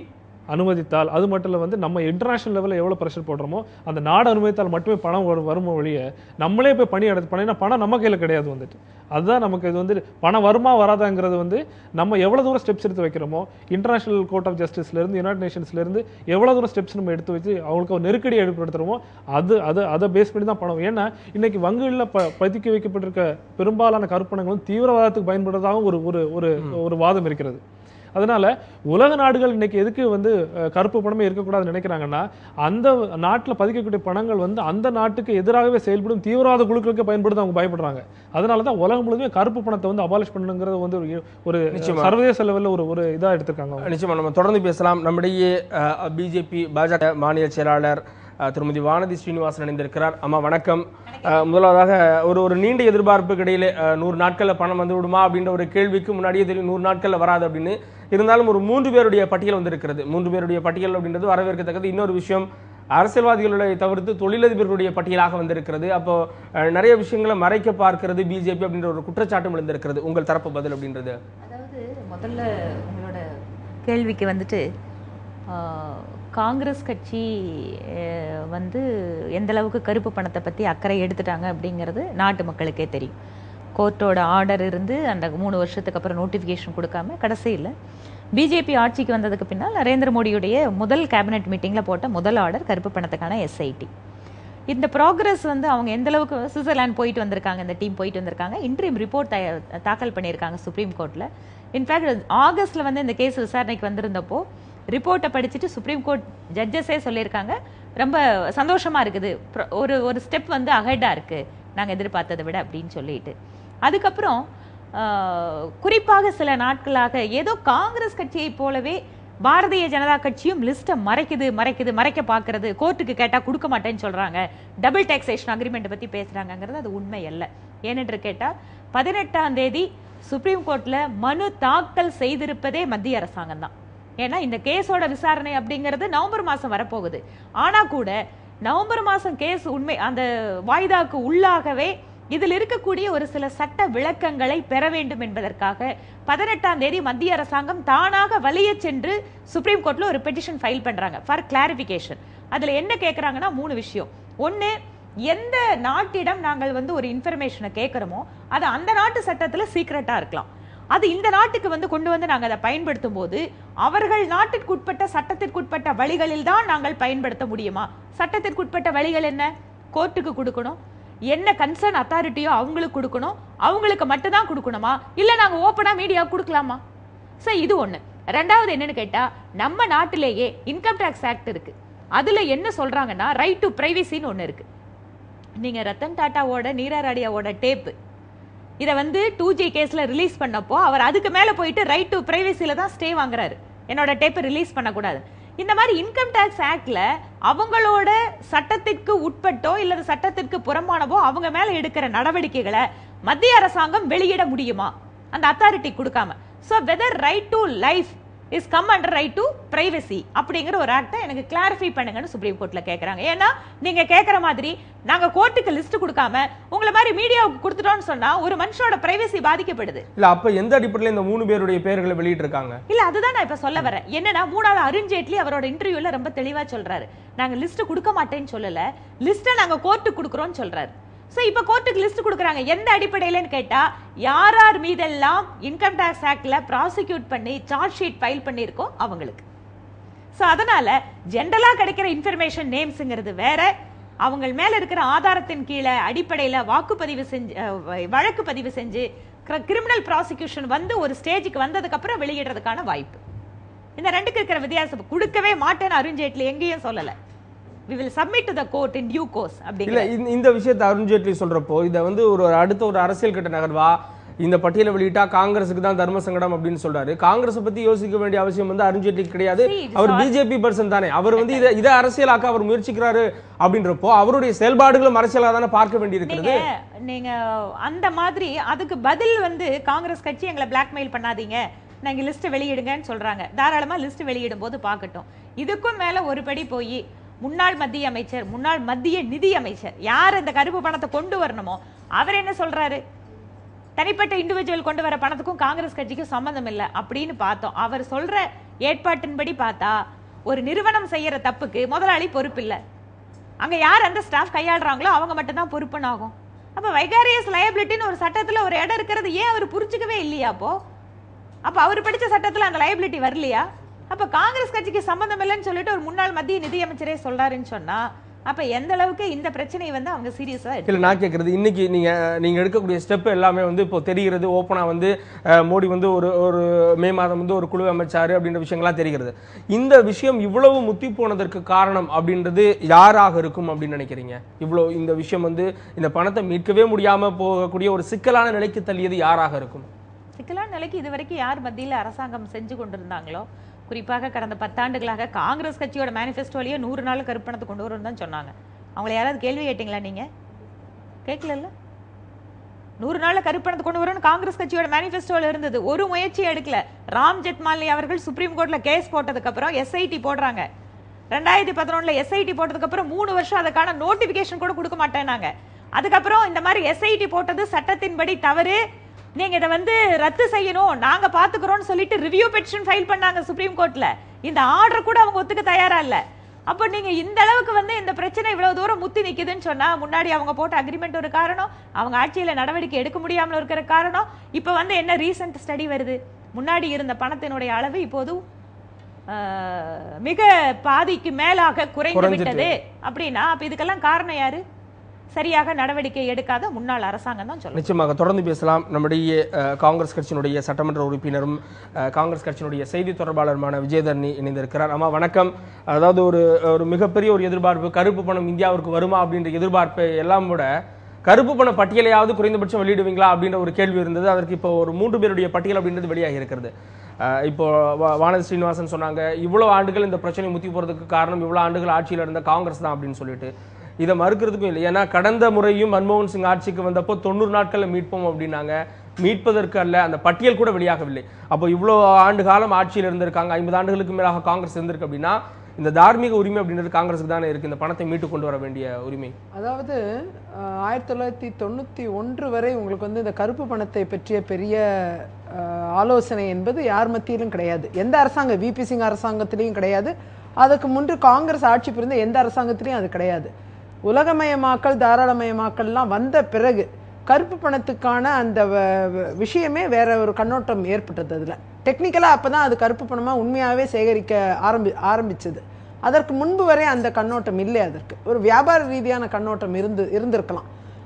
அனுமதித்தால் அது மட்டும் இல்லை வந்து நம்ம இன்டர்நேஷனல் லெவலில் எவ்வளோ ப்ரெஷர் போடுறோமோ அந்த நாடு அனுமதித்தால் மட்டுமே பணம் வரும் வருமோ ஒழிய நம்மளே போய் பணி எடுத்து பணம் ஏன்னா பணம் நம்ம கையில் கிடையாது வந்துட்டு. அதுதான் நமக்கு இது வந்து பணம் வருமா வராதாங்கிறது வந்து நம்ம எவ்வளோ தூரம் ஸ்டெப்ஸ் எடுத்து வைக்கிறோமோ இன்டர்நேஷனல் கோர்ட் ஆஃப் ஜஸ்டிஸ்லேருந்து யுனைட் நேஷன்ஸ்லேருந்து எவ்வளோ தூரம் ஸ்டெப்ஸ் நம்ம எடுத்து வச்சு அவங்களுக்கு ஒரு நெருக்கடி ஏற்படுத்துகிறோமோ அது அது அதை பேஸ் பண்ணி தான் பணம். ஏன்னா இன்னைக்கு வங்கிகளில் ப பதுக்கி வைக்கப்பட்டிருக்க பெரும்பாலான வந்து தீவிரவாதத்துக்கு பயன்படுறதாகவும் ஒரு ஒரு ஒரு ஒரு வாதம் இருக்கிறது. அதனால உலக நாடுகள் இன்னைக்கு எதுக்கு வந்து கருப்பு பணமே இருக்கக்கூடாதுன்னு நினைக்கிறாங்கன்னா அந்த நாட்டில் பதிக்கக்கூடிய பணங்கள் வந்து அந்த நாட்டுக்கு எதிராகவே செயல்படும் தீவிரவாத குழுக்களுக்கு பயன்படுத்த அவங்க பயப்படுறாங்க அதனால தான் உலகம் முழுதுமே கருப்பு பணத்தை வந்து அபாலிஷ் பண்ணணுங்கிறது வந்து ஒரு. சர்வதேச லெவலில் ஒரு ஒரு இதா எடுத்திருக்காங்க அவங்க. நிச்சயமா நம்ம தொடர்ந்து பேசலாம் நம்மிடையே பிஜேபி பாஜக மாநில செயலாளர் திருமதி வானதி ஸ்ரீனிவாசன் அணிந்திருக்கிறார் அம்மா வணக்கம். முதலாவதாக ஒரு ஒரு நீண்ட எதிர்பார்ப்புக்கு இடையிலே நூறு நாட்களில் பணம் வந்து விடுமா அப்படின்ற ஒரு கேள்விக்கு முன்னாடியே தெரியும் நூறு நாட்களில் வராது அப்படின்னு. இருந்தாலும் ஒரு மூன்று பேருடைய பட்டியல் வந்திருக்கிறது. மூன்று பேருடைய பட்டியல் அப்படின்றது வரவேற்கத்தக்கது. இன்னொரு விஷயம் அரசியல்வாதிகளை தவிர்த்து தொழிலதிபர்களுடைய பட்டியலாக வந்திருக்கிறது. அப்போ நிறைய விஷயங்களை மறைக்க பார்க்கிறது பிஜேபி அப்படின்ற ஒரு குற்றச்சாட்டும் எழுந்திருக்கிறது. உங்கள் தரப்பு பதில் அப்படின்றது? அதாவது முதல்ல உங்களோட கேள்விக்கு வந்துட்டு காங்கிரஸ் கட்சி வந்து எந்தளவுக்கு கருப்பு பணத்தை பற்றி அக்கறை எடுத்துட்டாங்க அப்படிங்கிறது நாட்டு மக்களுக்கே தெரியும். கோர்ட்டோட ஆர்டர் இருந்து அந்த மூணு வருஷத்துக்கு அப்புறம் நோட்டிஃபிகேஷன் கொடுக்காம கடைசியில் பிஜேபி ஆட்சிக்கு வந்ததுக்கு பின்னால் நரேந்திர மோடியுடைய முதல் கேபினெட் மீட்டிங்கில் போட்ட முதல் ஆர்டர் கருப்பு பணத்துக்கான எஸ்ஐடி இந்த ப்ராக்ரஸ் வந்து அவங்க எந்த அளவுக்கு சுவிட்சர்லாந்து போயிட்டு வந்திருக்காங்க இந்த டீம் போயிட்டு வந்திருக்காங்க இன்ட்ரீம் ரிப்போர்ட் தாக்கல் பண்ணியிருக்காங்க சுப்ரீம் கோர்ட்டில் இன்ஃபேக்ட் ஆகஸ்ட்டில் வந்து இந்த கேஸ் விசாரணைக்கு வந்திருந்தப்போ ரிப்போர்ட்டை படிச்சுட்டு சுப்ரீம் கோர்ட் ஜட்ஜஸே சொல்லியிருக்காங்க. ரொம்ப சந்தோஷமாக இருக்குது. ஒரு ஒரு ஸ்டெப் வந்து அகைடாக இருக்குது நாங்கள் எதிர்பார்த்ததை விட அப்படின்னு சொல்லிட்டு. அதுக்கப்புறம் குறிப்பாக சில நாட்களாக ஏதோ காங்கிரஸ் கட்சியை போலவே பாரதிய ஜனதா கட்சியும் லிஸ்ட்டை மறைக்குது மறைக்குது மறைக்க பார்க்கறது கோர்ட்டுக்கு கேட்டால் கொடுக்க மாட்டேன்னு சொல்கிறாங்க டபுள் டேக்ஸேஷன் அக்ரிமெண்ட் பற்றி பேசுகிறாங்கங்கிறது அது உண்மை அல்ல. ஏனென்று கேட்டால் பதினெட்டாம் தேதி சுப்ரீம் கோர்ட்டில் மனு தாக்கல் செய்திருப்பதே மத்திய அரசாங்கம் தான் ஏன்னா இந்த கேஸோட விசாரணை அப்படிங்கிறது நவம்பர் மாதம் வரப்போகுது. ஆனால் கூட நவம்பர் மாதம் கேஸ் உண்மை அந்த வாய்தாக்கு உள்ளாகவே இதில் இருக்கக்கூடிய ஒரு சில சட்ட விளக்கங்களை பெற வேண்டும் என்பதற்காக பதினெட்டாம் தேதி மத்திய அரசாங்கம் தானாக வலிய சென்று சுப்ரீம் கோர்ட்டில் ஒரு பெட்டிஷன் ஃபைல் பண்ணுறாங்க ஃபார் கிளாரிஃபிகேஷன் அதில் என்ன கேட்குறாங்கன்னா மூணு விஷயம். ஒன்று எந்த நாட்டிடம் நாங்கள் வந்து ஒரு இன்ஃபர்மேஷனை கேட்குறோமோ அது அந்த நாட்டு சட்டத்தில் சீக்ரெட்டாக இருக்கலாம். அது இந்த நாட்டுக்கு வந்து கொண்டு வந்து நாங்கள் அதை பயன்படுத்தும் போது அவர்கள் நாட்டிற்குட்பட்ட சட்டத்திற்குட்பட்ட வழிகளில் தான் நாங்கள் பயன்படுத்த முடியுமா? சட்டத்திற்குட்பட்ட வழிகள் என்ன? கோர்ட்டுக்கு கொடுக்கணும். என்ன கன்சர்ன் அத்தாரிட்டியோ அவங்களுக்கு கொடுக்கணும். அவங்களுக்கு மட்டும்தான் கொடுக்கணுமா? இல்லை நாங்கள் ஓப்பனாக மீடியா கொடுக்கலாமா? சார் இது ஒன்று ரெண்டாவது என்னன்னு கேட்டால் நம்ம நாட்டிலேயே இன்கம் டேக்ஸ் ஆக்ட் இருக்குது அதில் என்ன சொல்கிறாங்கன்னா ரைட் டு ப்ரைவசின்னு ஒன்று இருக்குது நீங்கள் ரத்தன் டாட்டாவோட நீராராடியாவோட டேப்பு இதை வந்து டூ ஜி கேஸில் ரிலீஸ் பண்ணப்போ அவர் அதுக்கு மேலே போயிட்டு ரைட் டு ப்ரைவசியில் தான் ஸ்டே வாங்குறாரு. என்னோட டேப்பை ரிலீஸ் பண்ணக்கூடாது. இந்த மாதிரி இன்கம் டேக்ஸ் ஆக்டில் அவங்களோட சட்டத்திற்கு உட்பட்டோ இல்லை சட்டத்திற்கு புறம்பானவோ அவங்க மேலே எடுக்கிற நடவடிக்கைகளை மத்திய அரசாங்கம் வெளியிட முடியுமா? அந்த அத்தாரிட்டி கொடுக்காம. So whether right to life is come under right to privacy அப்படிங்கிற ஒரு ஆக்டை எனக்கு கிளாரிஃபை பண்ணுங்கன்னு சுப்ரீம் கோர்ட்ல கேக்குறாங்க. ஏன்னா நீங்க கேக்குற மாதிரி நாங்க கோர்ட்டுக்கு லிஸ்ட் கொடுக்காம உங்களை மாதிரி மீடியாவுக்கு கொடுத்துட்டோம்னு சொன்னா ஒரு மனுஷனோட பிரைவசி பாதிக்கப்படுது. இல்ல அப்ப எந்த அடிப்படையில இந்த மூணு பேருடைய பெயர்களை வெளியிட்டிருக்காங்க? இல்ல அதுதான் நான் இப்ப சொல்ல வரேன். என்னன்னா மூணாவது அருண்ஜேட்லி அவரோட இன்டர்வியூல ரொம்ப தெளிவா சொல்றாரு. நாங்க லிஸ்ட் கொடுக்க மாட்டேன்னு சொல்லல. லிஸ்ட்டை நாங்க கோர்ட்டுக்கு கொடுக்குறோம்னு சொல்றாரு. ஸோ இப்போ கோர்ட்டுக்கு லிஸ்ட் கொடுக்குறாங்க. எந்த அடிப்படையிலன்னு கேட்டால் யார் யார் மீதெல்லாம் இன்கம் டேக்ஸ் ஆக்டில் ப்ராசிக்யூட் பண்ணி சார்ஜ் ஷீட் ஃபைல் பண்ணியிருக்கோம் அவங்களுக்கு. ஸோ அதனால் ஜென்ரலாக கிடைக்கிற இன்ஃபர்மேஷன் நேம்ஸுங்கிறது வேற. அவங்க மேலே இருக்கிற ஆதாரத்தின் கீழே அடிப்படையில் வாக்குப்பதிவு செஞ்சு வழக்கு பதிவு செஞ்சு கிரிமினல் ப்ராசிக்யூஷன் வந்து ஒரு ஸ்டேஜுக்கு வந்ததுக்கப்புறம் வெளியிடுறதுக்கான வாய்ப்பு. இந்த ரெண்டுக்கு இருக்கிற வித்தியாசம் கொடுக்கவே மாட்டேன்னு அருண்ஜேட்லி எங்கேயும் சொல்லலை. The court in due course இல்ல அப்படிங்கிற இந்த- விஷயத்தை அருண் ஜேட்லி சொல்றப்போ இதை வந்து ஒரு அடுத்த ஒரு அரசியல் கட்ட நகர்வா இந்த பட்டியலை வெளியிட்டா காங்கிரஸுக்கு தான் தர்ம சங்கடம் அப்படின்னு சொல்றாரு. காங்கிரஸ் பத்தி யோசிக்க வேண்டிய அவசியம் வந்து அருண் ஜேட்லிக்கு கிடையாது. அவர் பிஜேபி பர்சன் தானே. அவர் வந்து இதை இதை அரசியலாக்க அவர் முயற்சிக்கிறாரு அப்படின்றப்போ அவருடைய செயல்பாடுகளும் அரசியலா தானே பார்க்க வேண்டியிருக்கிறது. நீங்க நீங்க அந்த மாதிரி அதுக்கு பதில் வந்து காங்கிரஸ் கட்சி எங்களை பிளாக்மெயில் பண்ணாதீங்க. நாங்க லிஸ்ட் வெளியிடுங்கன்னு சொல்றாங்க. தாராளமா லிஸ்ட் வெளியிடும் போது பார்க்கட்டும். இதுக்கும் மேல ஒரு படி போய் முன்னாள் மத்திய அமைச்சர் முன்னாள் மத்திய நிதி அமைச்சர் யார் இந்த கருப்பு பணத்தை கொண்டு வரணுமோ அவர் என்ன சொல்றாரு? தனிப்பட்ட இண்டிவிஜுவல் கொண்டு வர பணத்துக்கும் காங்கிரஸ் கட்சிக்கும் சம்மந்தம் இல்லை அப்படின்னு பார்த்தோம். அவர் சொல்ற ஏற்பாட்டின்படி பார்த்தா ஒரு நிறுவனம் செய்யற தப்புக்கு முதலாளி பொறுப்பில்லை அங்க யார் அந்த ஸ்டாஃப் கையாளுறாங்களோ அவங்க மட்டும்தான் பொறுப்புன்னு ஆகும். அப்ப வைகாரியஸ் லயபிலிட்டின்னு ஒரு சட்டத்துல ஒரு இடம் இருக்கிறது ஏன் அவர் புரிஞ்சுக்கவே இல்லையா அப்போ? அப்ப அவர் படிச்ச சட்டத்துல அந்த லயபிலிட்டி வரலையா? அப்ப காங்கிரஸ் கட்சிக்கு சம்பந்தம் இல்லைன்னு சொல்லிட்டு ஒரு முன்னாள் மத்திய நிதியமைச்சரே சொல்றாருன்னு சொன்னா அப்ப எந்த அளவுக்கு இந்த பிரச்சனையை வந்து அவங்க சீரியஸா இல்ல நான் கேட்கறது இன்னைக்கு நீங்க நீங்க எடுக்கக்கூடிய ஸ்டெப் எல்லாமே வந்து இப்போ தெரிகிறது ஓப்பனா வந்து மோடி வந்து ஒரு ஒரு மே மாதம் வந்து ஒரு குழு அமைச்சாரு அப்படின்ற விஷயங்கள்லாம் தெரிகிறது. இந்த விஷயம் இவ்வளவு முத்தி போனதற்கு காரணம் அப்படின்றது யாராக இருக்கும் அப்படின்னு நினைக்கிறீங்க? இவ்வளவு இந்த விஷயம் வந்து இந்த பணத்தை மீட்கவே முடியாம போகக்கூடிய ஒரு சிக்கலான நிலைக்கு தள்ளியது யாராக இருக்கும்? சிக்கலான நிலைக்கு இதுவரைக்கும் யார் மத்தியில் அரசாங்கம் செஞ்சு கொண்டிருந்தாங்களோ குறிப்பாக கடந்த பத்தாண்டுகளாக காங்கிரஸ் கட்சியோட மேனிஃபெஸ்டோலேயே நூறு நாள் கருப்பணத்தை கொண்டு வரும்னு தான் சொன்னாங்க. அவங்கள யாராவது கேள்வி கேட்டிங்களா நீங்கள் கேட்கல நூறு நாளில் கருப்பணத்தை கொண்டு வரும்னு காங்கிரஸ் கட்சியோட மேனிஃபெஸ்டோவில் இருந்தது. ஒரு முயற்சியும் எடுக்கல. ராம் ஜெத்மாலி அவர்கள் சுப்ரீம் கோர்ட்டில் கேஸ் போட்டதுக்கப்புறம் எஸ்ஐடி போடுறாங்க. ரெண்டாயிரத்தி பதினொன்றில் எஸ்ஐடி போட்டதுக்கப்புறம் மூணு வருஷம் அதுக்கான நோட்டிஃபிகேஷன் கூட கொடுக்க மாட்டேனாங்க அதுக்கப்புறம் இந்த மாதிரி எஸ்ஐடி போட்டது சட்டத்தின்படி தவறு. நீங்க இதை வந்து ரத்து செய்யணும் நாங்க பாத்துக்கிறோம்னு சொல்லிட்டு ரிவ்யூ பெட்டிஷன் ஃபைல் பண்ணாங்க சுப்ரீம் கோர்ட்ல இந்த ஆர்டர் கூட அவங்க ஒத்துக்க தயாரா இல்ல. அப்போ நீங்க இந்த அளவுக்கு வந்து இந்த பிரச்சனை இவ்வளவு தூரம் முத்தி நிக்குதுன்னு சொன்னா முன்னாடி அவங்க போட்ட அக்ரிமெண்ட் ஒரு காரணம் அவங்க ஆட்சியில நடவடிக்கை எடுக்க முடியாமல் இருக்கிற காரணம். இப்ப வந்து என்ன ரீசன்ட் ஸ்டடி வருது? முன்னாடி இருந்த பணத்தினுடைய அளவு இப்போது மிக பாதிக்கு மேலாக குறைந்து. விட்டது. அப்படின்னா அப்ப இதுக்கெல்லாம் காரணம் யாரு? சரியாக நடவடிக்கை எடுக்காத முன்னாள் அரசாங்கம் தான் சொல்லும் நிச்சயமாக தொடர்ந்து பேசலாம். நம்முடைய காங்கிரஸ் கட்சியினுடைய சட்டமன்ற உறுப்பினரும் காங்கிரஸ் கட்சியினுடைய செய்தி தொடர்பாளருமான விஜயதரணி இணைந்திருக்கிறார். ஆமாம் வணக்கம். அதாவது ஒரு ஒரு மிகப்பெரிய ஒரு எதிர்பார்ப்பு கருப்பு பணம் இந்தியாவிற்கு வருமா அப்படின்ற எதிர்பார்ப்பு எல்லாம் விட கருப்பு பண பட்டியலையாவது குறைந்தபட்சம் வெளியிடுவீங்களா அப்படின்ற ஒரு கேள்வி இருந்தது. அதற்கு இப்போ ஒரு மூன்று பேருடைய பட்டியல் அப்படின்றது வெளியாகி இருக்கிறது. இப்போ வா- வானதி ஸ்ரீனிவாசன் சொன்னாங்க இவ்வளோ ஆண்டுகள் இந்த பிரச்சனை முத்தி போகிறதுக்கு காரணம் இவ்வளோ ஆண்டுகள் ஆட்சியில் இருந்த காங்கிரஸ் தான் அப்படின்னு சொல்லிட்டு. இதை மறுக்கிறதுக்கும் இல்லை. ஏன்னா கடந்த முறையும் மன்மோகன் சிங் ஆட்சிக்கு வந்தப்போ தொண்ணூறு நாட்களில் மீட்போம் அப்படின்னாங்க. மீட்பதற்கு அல்ல அந்த பட்டியல் கூட வெளியாகவில்லை. அப்போ இவ்வளோ ஆண்டு காலம் ஆட்சியில் இருந்திருக்காங்க ஐம்பது ஆண்டுகளுக்கு மேலாக காங்கிரஸ் இருந்திருக்கு அப்படின்னா இந்த தார்மீக உரிமை அப்படின்றது காங்கிரஸுக்கு தானே இருக்குது இந்த பணத்தை மீட்டு கொண்டு வர வேண்டிய உரிமை. அதாவது ஆயிரத்தி தொள்ளாயிரத்தி தொண்ணூற்றி ஒன்று வரை உங்களுக்கு வந்து இந்த கருப்பு பணத்தை பற்றிய பெரிய ஆலோசனை என்பது யார் மத்தியிலும் கிடையாது. எந்த அரசாங்கம் விபி சிங் அரசாங்கத்திலையும் கிடையாது. அதுக்கு முன்பு காங்கிரஸ் ஆட்சி புரிந்த எந்த அரசாங்கத்திலையும் அது கிடையாது. உலகமயமாக்கல் தாராளமயமாக்கல்லாம் வந்த பிறகு கருப்பு பணத்துக்கான அந்த வ- வ- விஷயமே வேற ஒரு கண்ணோட்டம் ஏற்பட்டது அதில். டெக்னிக்கலாக அப்போ தான் அது கருப்பு பணமாக உண்மையாகவே சேகரிக்க ஆரம்பி ஆரம்பித்தது அதற்கு முன்பு வரை அந்த கண்ணோட்டம் இல்லை அதற்கு. ஒரு வியாபார ரீதியான கண்ணோட்டம் இருந்து இருந்திருக்கலாம்.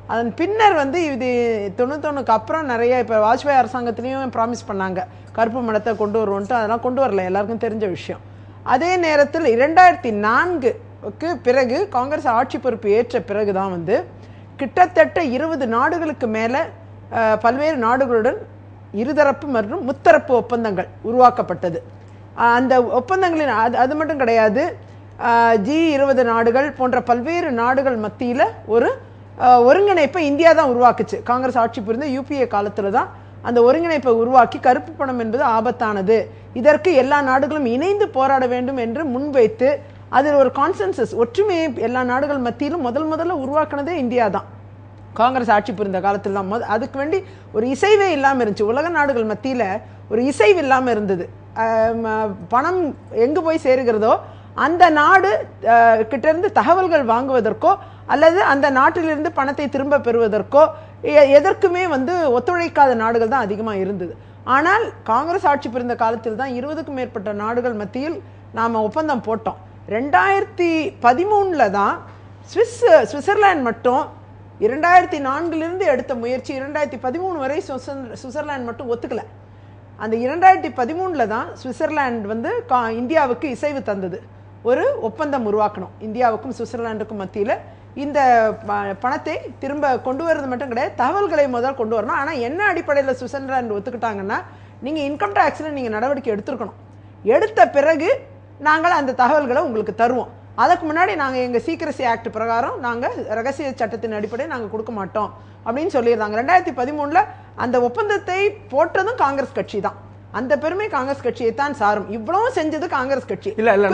அதன் பின்னர் வந்து இது தொண்ணூத்தொன்னுக்கு அப்புறம் நிறைய இப்போ வாஜ்பாய் அரசாங்கத்திலையும் ப்ராமிஸ் பண்ணாங்க. கருப்பு மடத்தை கொண்டு வருவோன்ட்டு அதெல்லாம் கொண்டு வரல. எல்லாருக்கும் தெரிஞ்ச விஷயம். அதே நேரத்தில் இரண்டாயிரத்தி நான்கு பிறகு காங்கிரஸ் ஆட்சி பொறுப்பு ஏற்ற பிறகு தான் வந்து கிட்டத்தட்ட இருபது நாடுகளுக்கு மேலே பல்வேறு நாடுகளுடன் இருதரப்பு மற்றும் முத்தரப்பு ஒப்பந்தங்கள் உருவாக்கப்பட்டது. அந்த ஒப்பந்தங்களின் அது அது மட்டும் கிடையாது. ஜி இருபது நாடுகள் போன்ற பல்வேறு நாடுகள் மத்தியில் ஒரு ஒருங்கிணைப்பை இந்தியா தான் உருவாக்குச்சு. காங்கிரஸ் ஆட்சி புரிந்த யூபிஏ காலத்தில் தான் அந்த ஒருங்கிணைப்பை உருவாக்கி கருப்பு பணம் என்பது ஆபத்தானது. இதற்கு எல்லா நாடுகளும் இணைந்து போராட வேண்டும் என்று முன்வைத்து அதில் ஒரு கான்சென்சஸ் ஒற்றுமையை எல்லா நாடுகள் மத்தியிலும் முதல் முதல்ல உருவாக்குனதே இந்தியா தான். காங்கிரஸ் ஆட்சி புரிந்த காலத்தில் தான் மொத அதுக்கு வேண்டி ஒரு இசைவே இல்லாமல் இருந்துச்சு. உலக நாடுகள் மத்தியில் ஒரு இசைவு இல்லாமல் இருந்தது. பணம் எங்கே போய் சேருகிறதோ அந்த நாடு கிட்டேருந்து தகவல்கள் வாங்குவதற்கோ அல்லது அந்த நாட்டிலிருந்து பணத்தை திரும்ப பெறுவதற்கோ எ- எதற்குமே வந்து ஒத்துழைக்காத நாடுகள் தான் அதிகமாக இருந்தது. ஆனால் காங்கிரஸ் ஆட்சி புரிந்த காலத்தில் தான் இருபதுக்கும் மேற்பட்ட நாடுகள் மத்தியில் நாம் ஒப்பந்தம் போட்டோம். ரெண்டாயிரத்தி பதிமூணில் தான் சுவிஸ் சுவிட்சர்லாந்து மட்டும் இரண்டாயிரத்தி நான்கிலிருந்து எடுத்த முயற்சி இரண்டாயிரத்தி பதிமூணு வரை சுவிட்சர்லாந்து மட்டும் ஒத்துக்கல. அந்த இரண்டாயிரத்தி பதிமூணில் தான் சுவிட்சர்லாந்து வந்து கா இந்தியாவுக்கு இசைவு தந்தது. ஒரு ஒப்பந்தம் உருவாக்கணும். இந்தியாவுக்கும் சுவிட்சர்லாண்டுக்கும் மத்தியில் இந்த ப- பணத்தை திரும்ப கொண்டு வரது மட்டும் கிடையாது தகவல்களை முதல் கொண்டு வரணும். ஆனால் என்ன அடிப்படையில் சுவிட்சர்லாண்டு ஒத்துக்கிட்டாங்கன்னா நீங்கள் இன்கம் டேக்ஸில் நீங்கள் நடவடிக்கை எடுத்திருக்கணும். எடுத்த பிறகு நாங்கள் அந்த தகவல்களை உங்களுக்கு தருவோம். அதுக்கு முன்னாடி நாங்கள் எங்கள் சீக்கிரசி ஆக்ட் பிரகாரம் நாங்கள் ரகசிய சட்டத்தின் அடிப்படையில் நாங்கள் கொடுக்க மாட்டோம். அப்படின்னு சொல்லியிருந்தாங்க. ரெண்டாயிரத்தி பதிமூணில் அந்த ஒப்பந்தத்தை போட்டதும் காங்கிரஸ் கட்சி தான். அந்த பெருமை காங்கிரஸ் கட்சியை தான் சாரும். இவ்வளவும் செஞ்சது காங்கிரஸ் கட்சி. இல்ல இல்ல.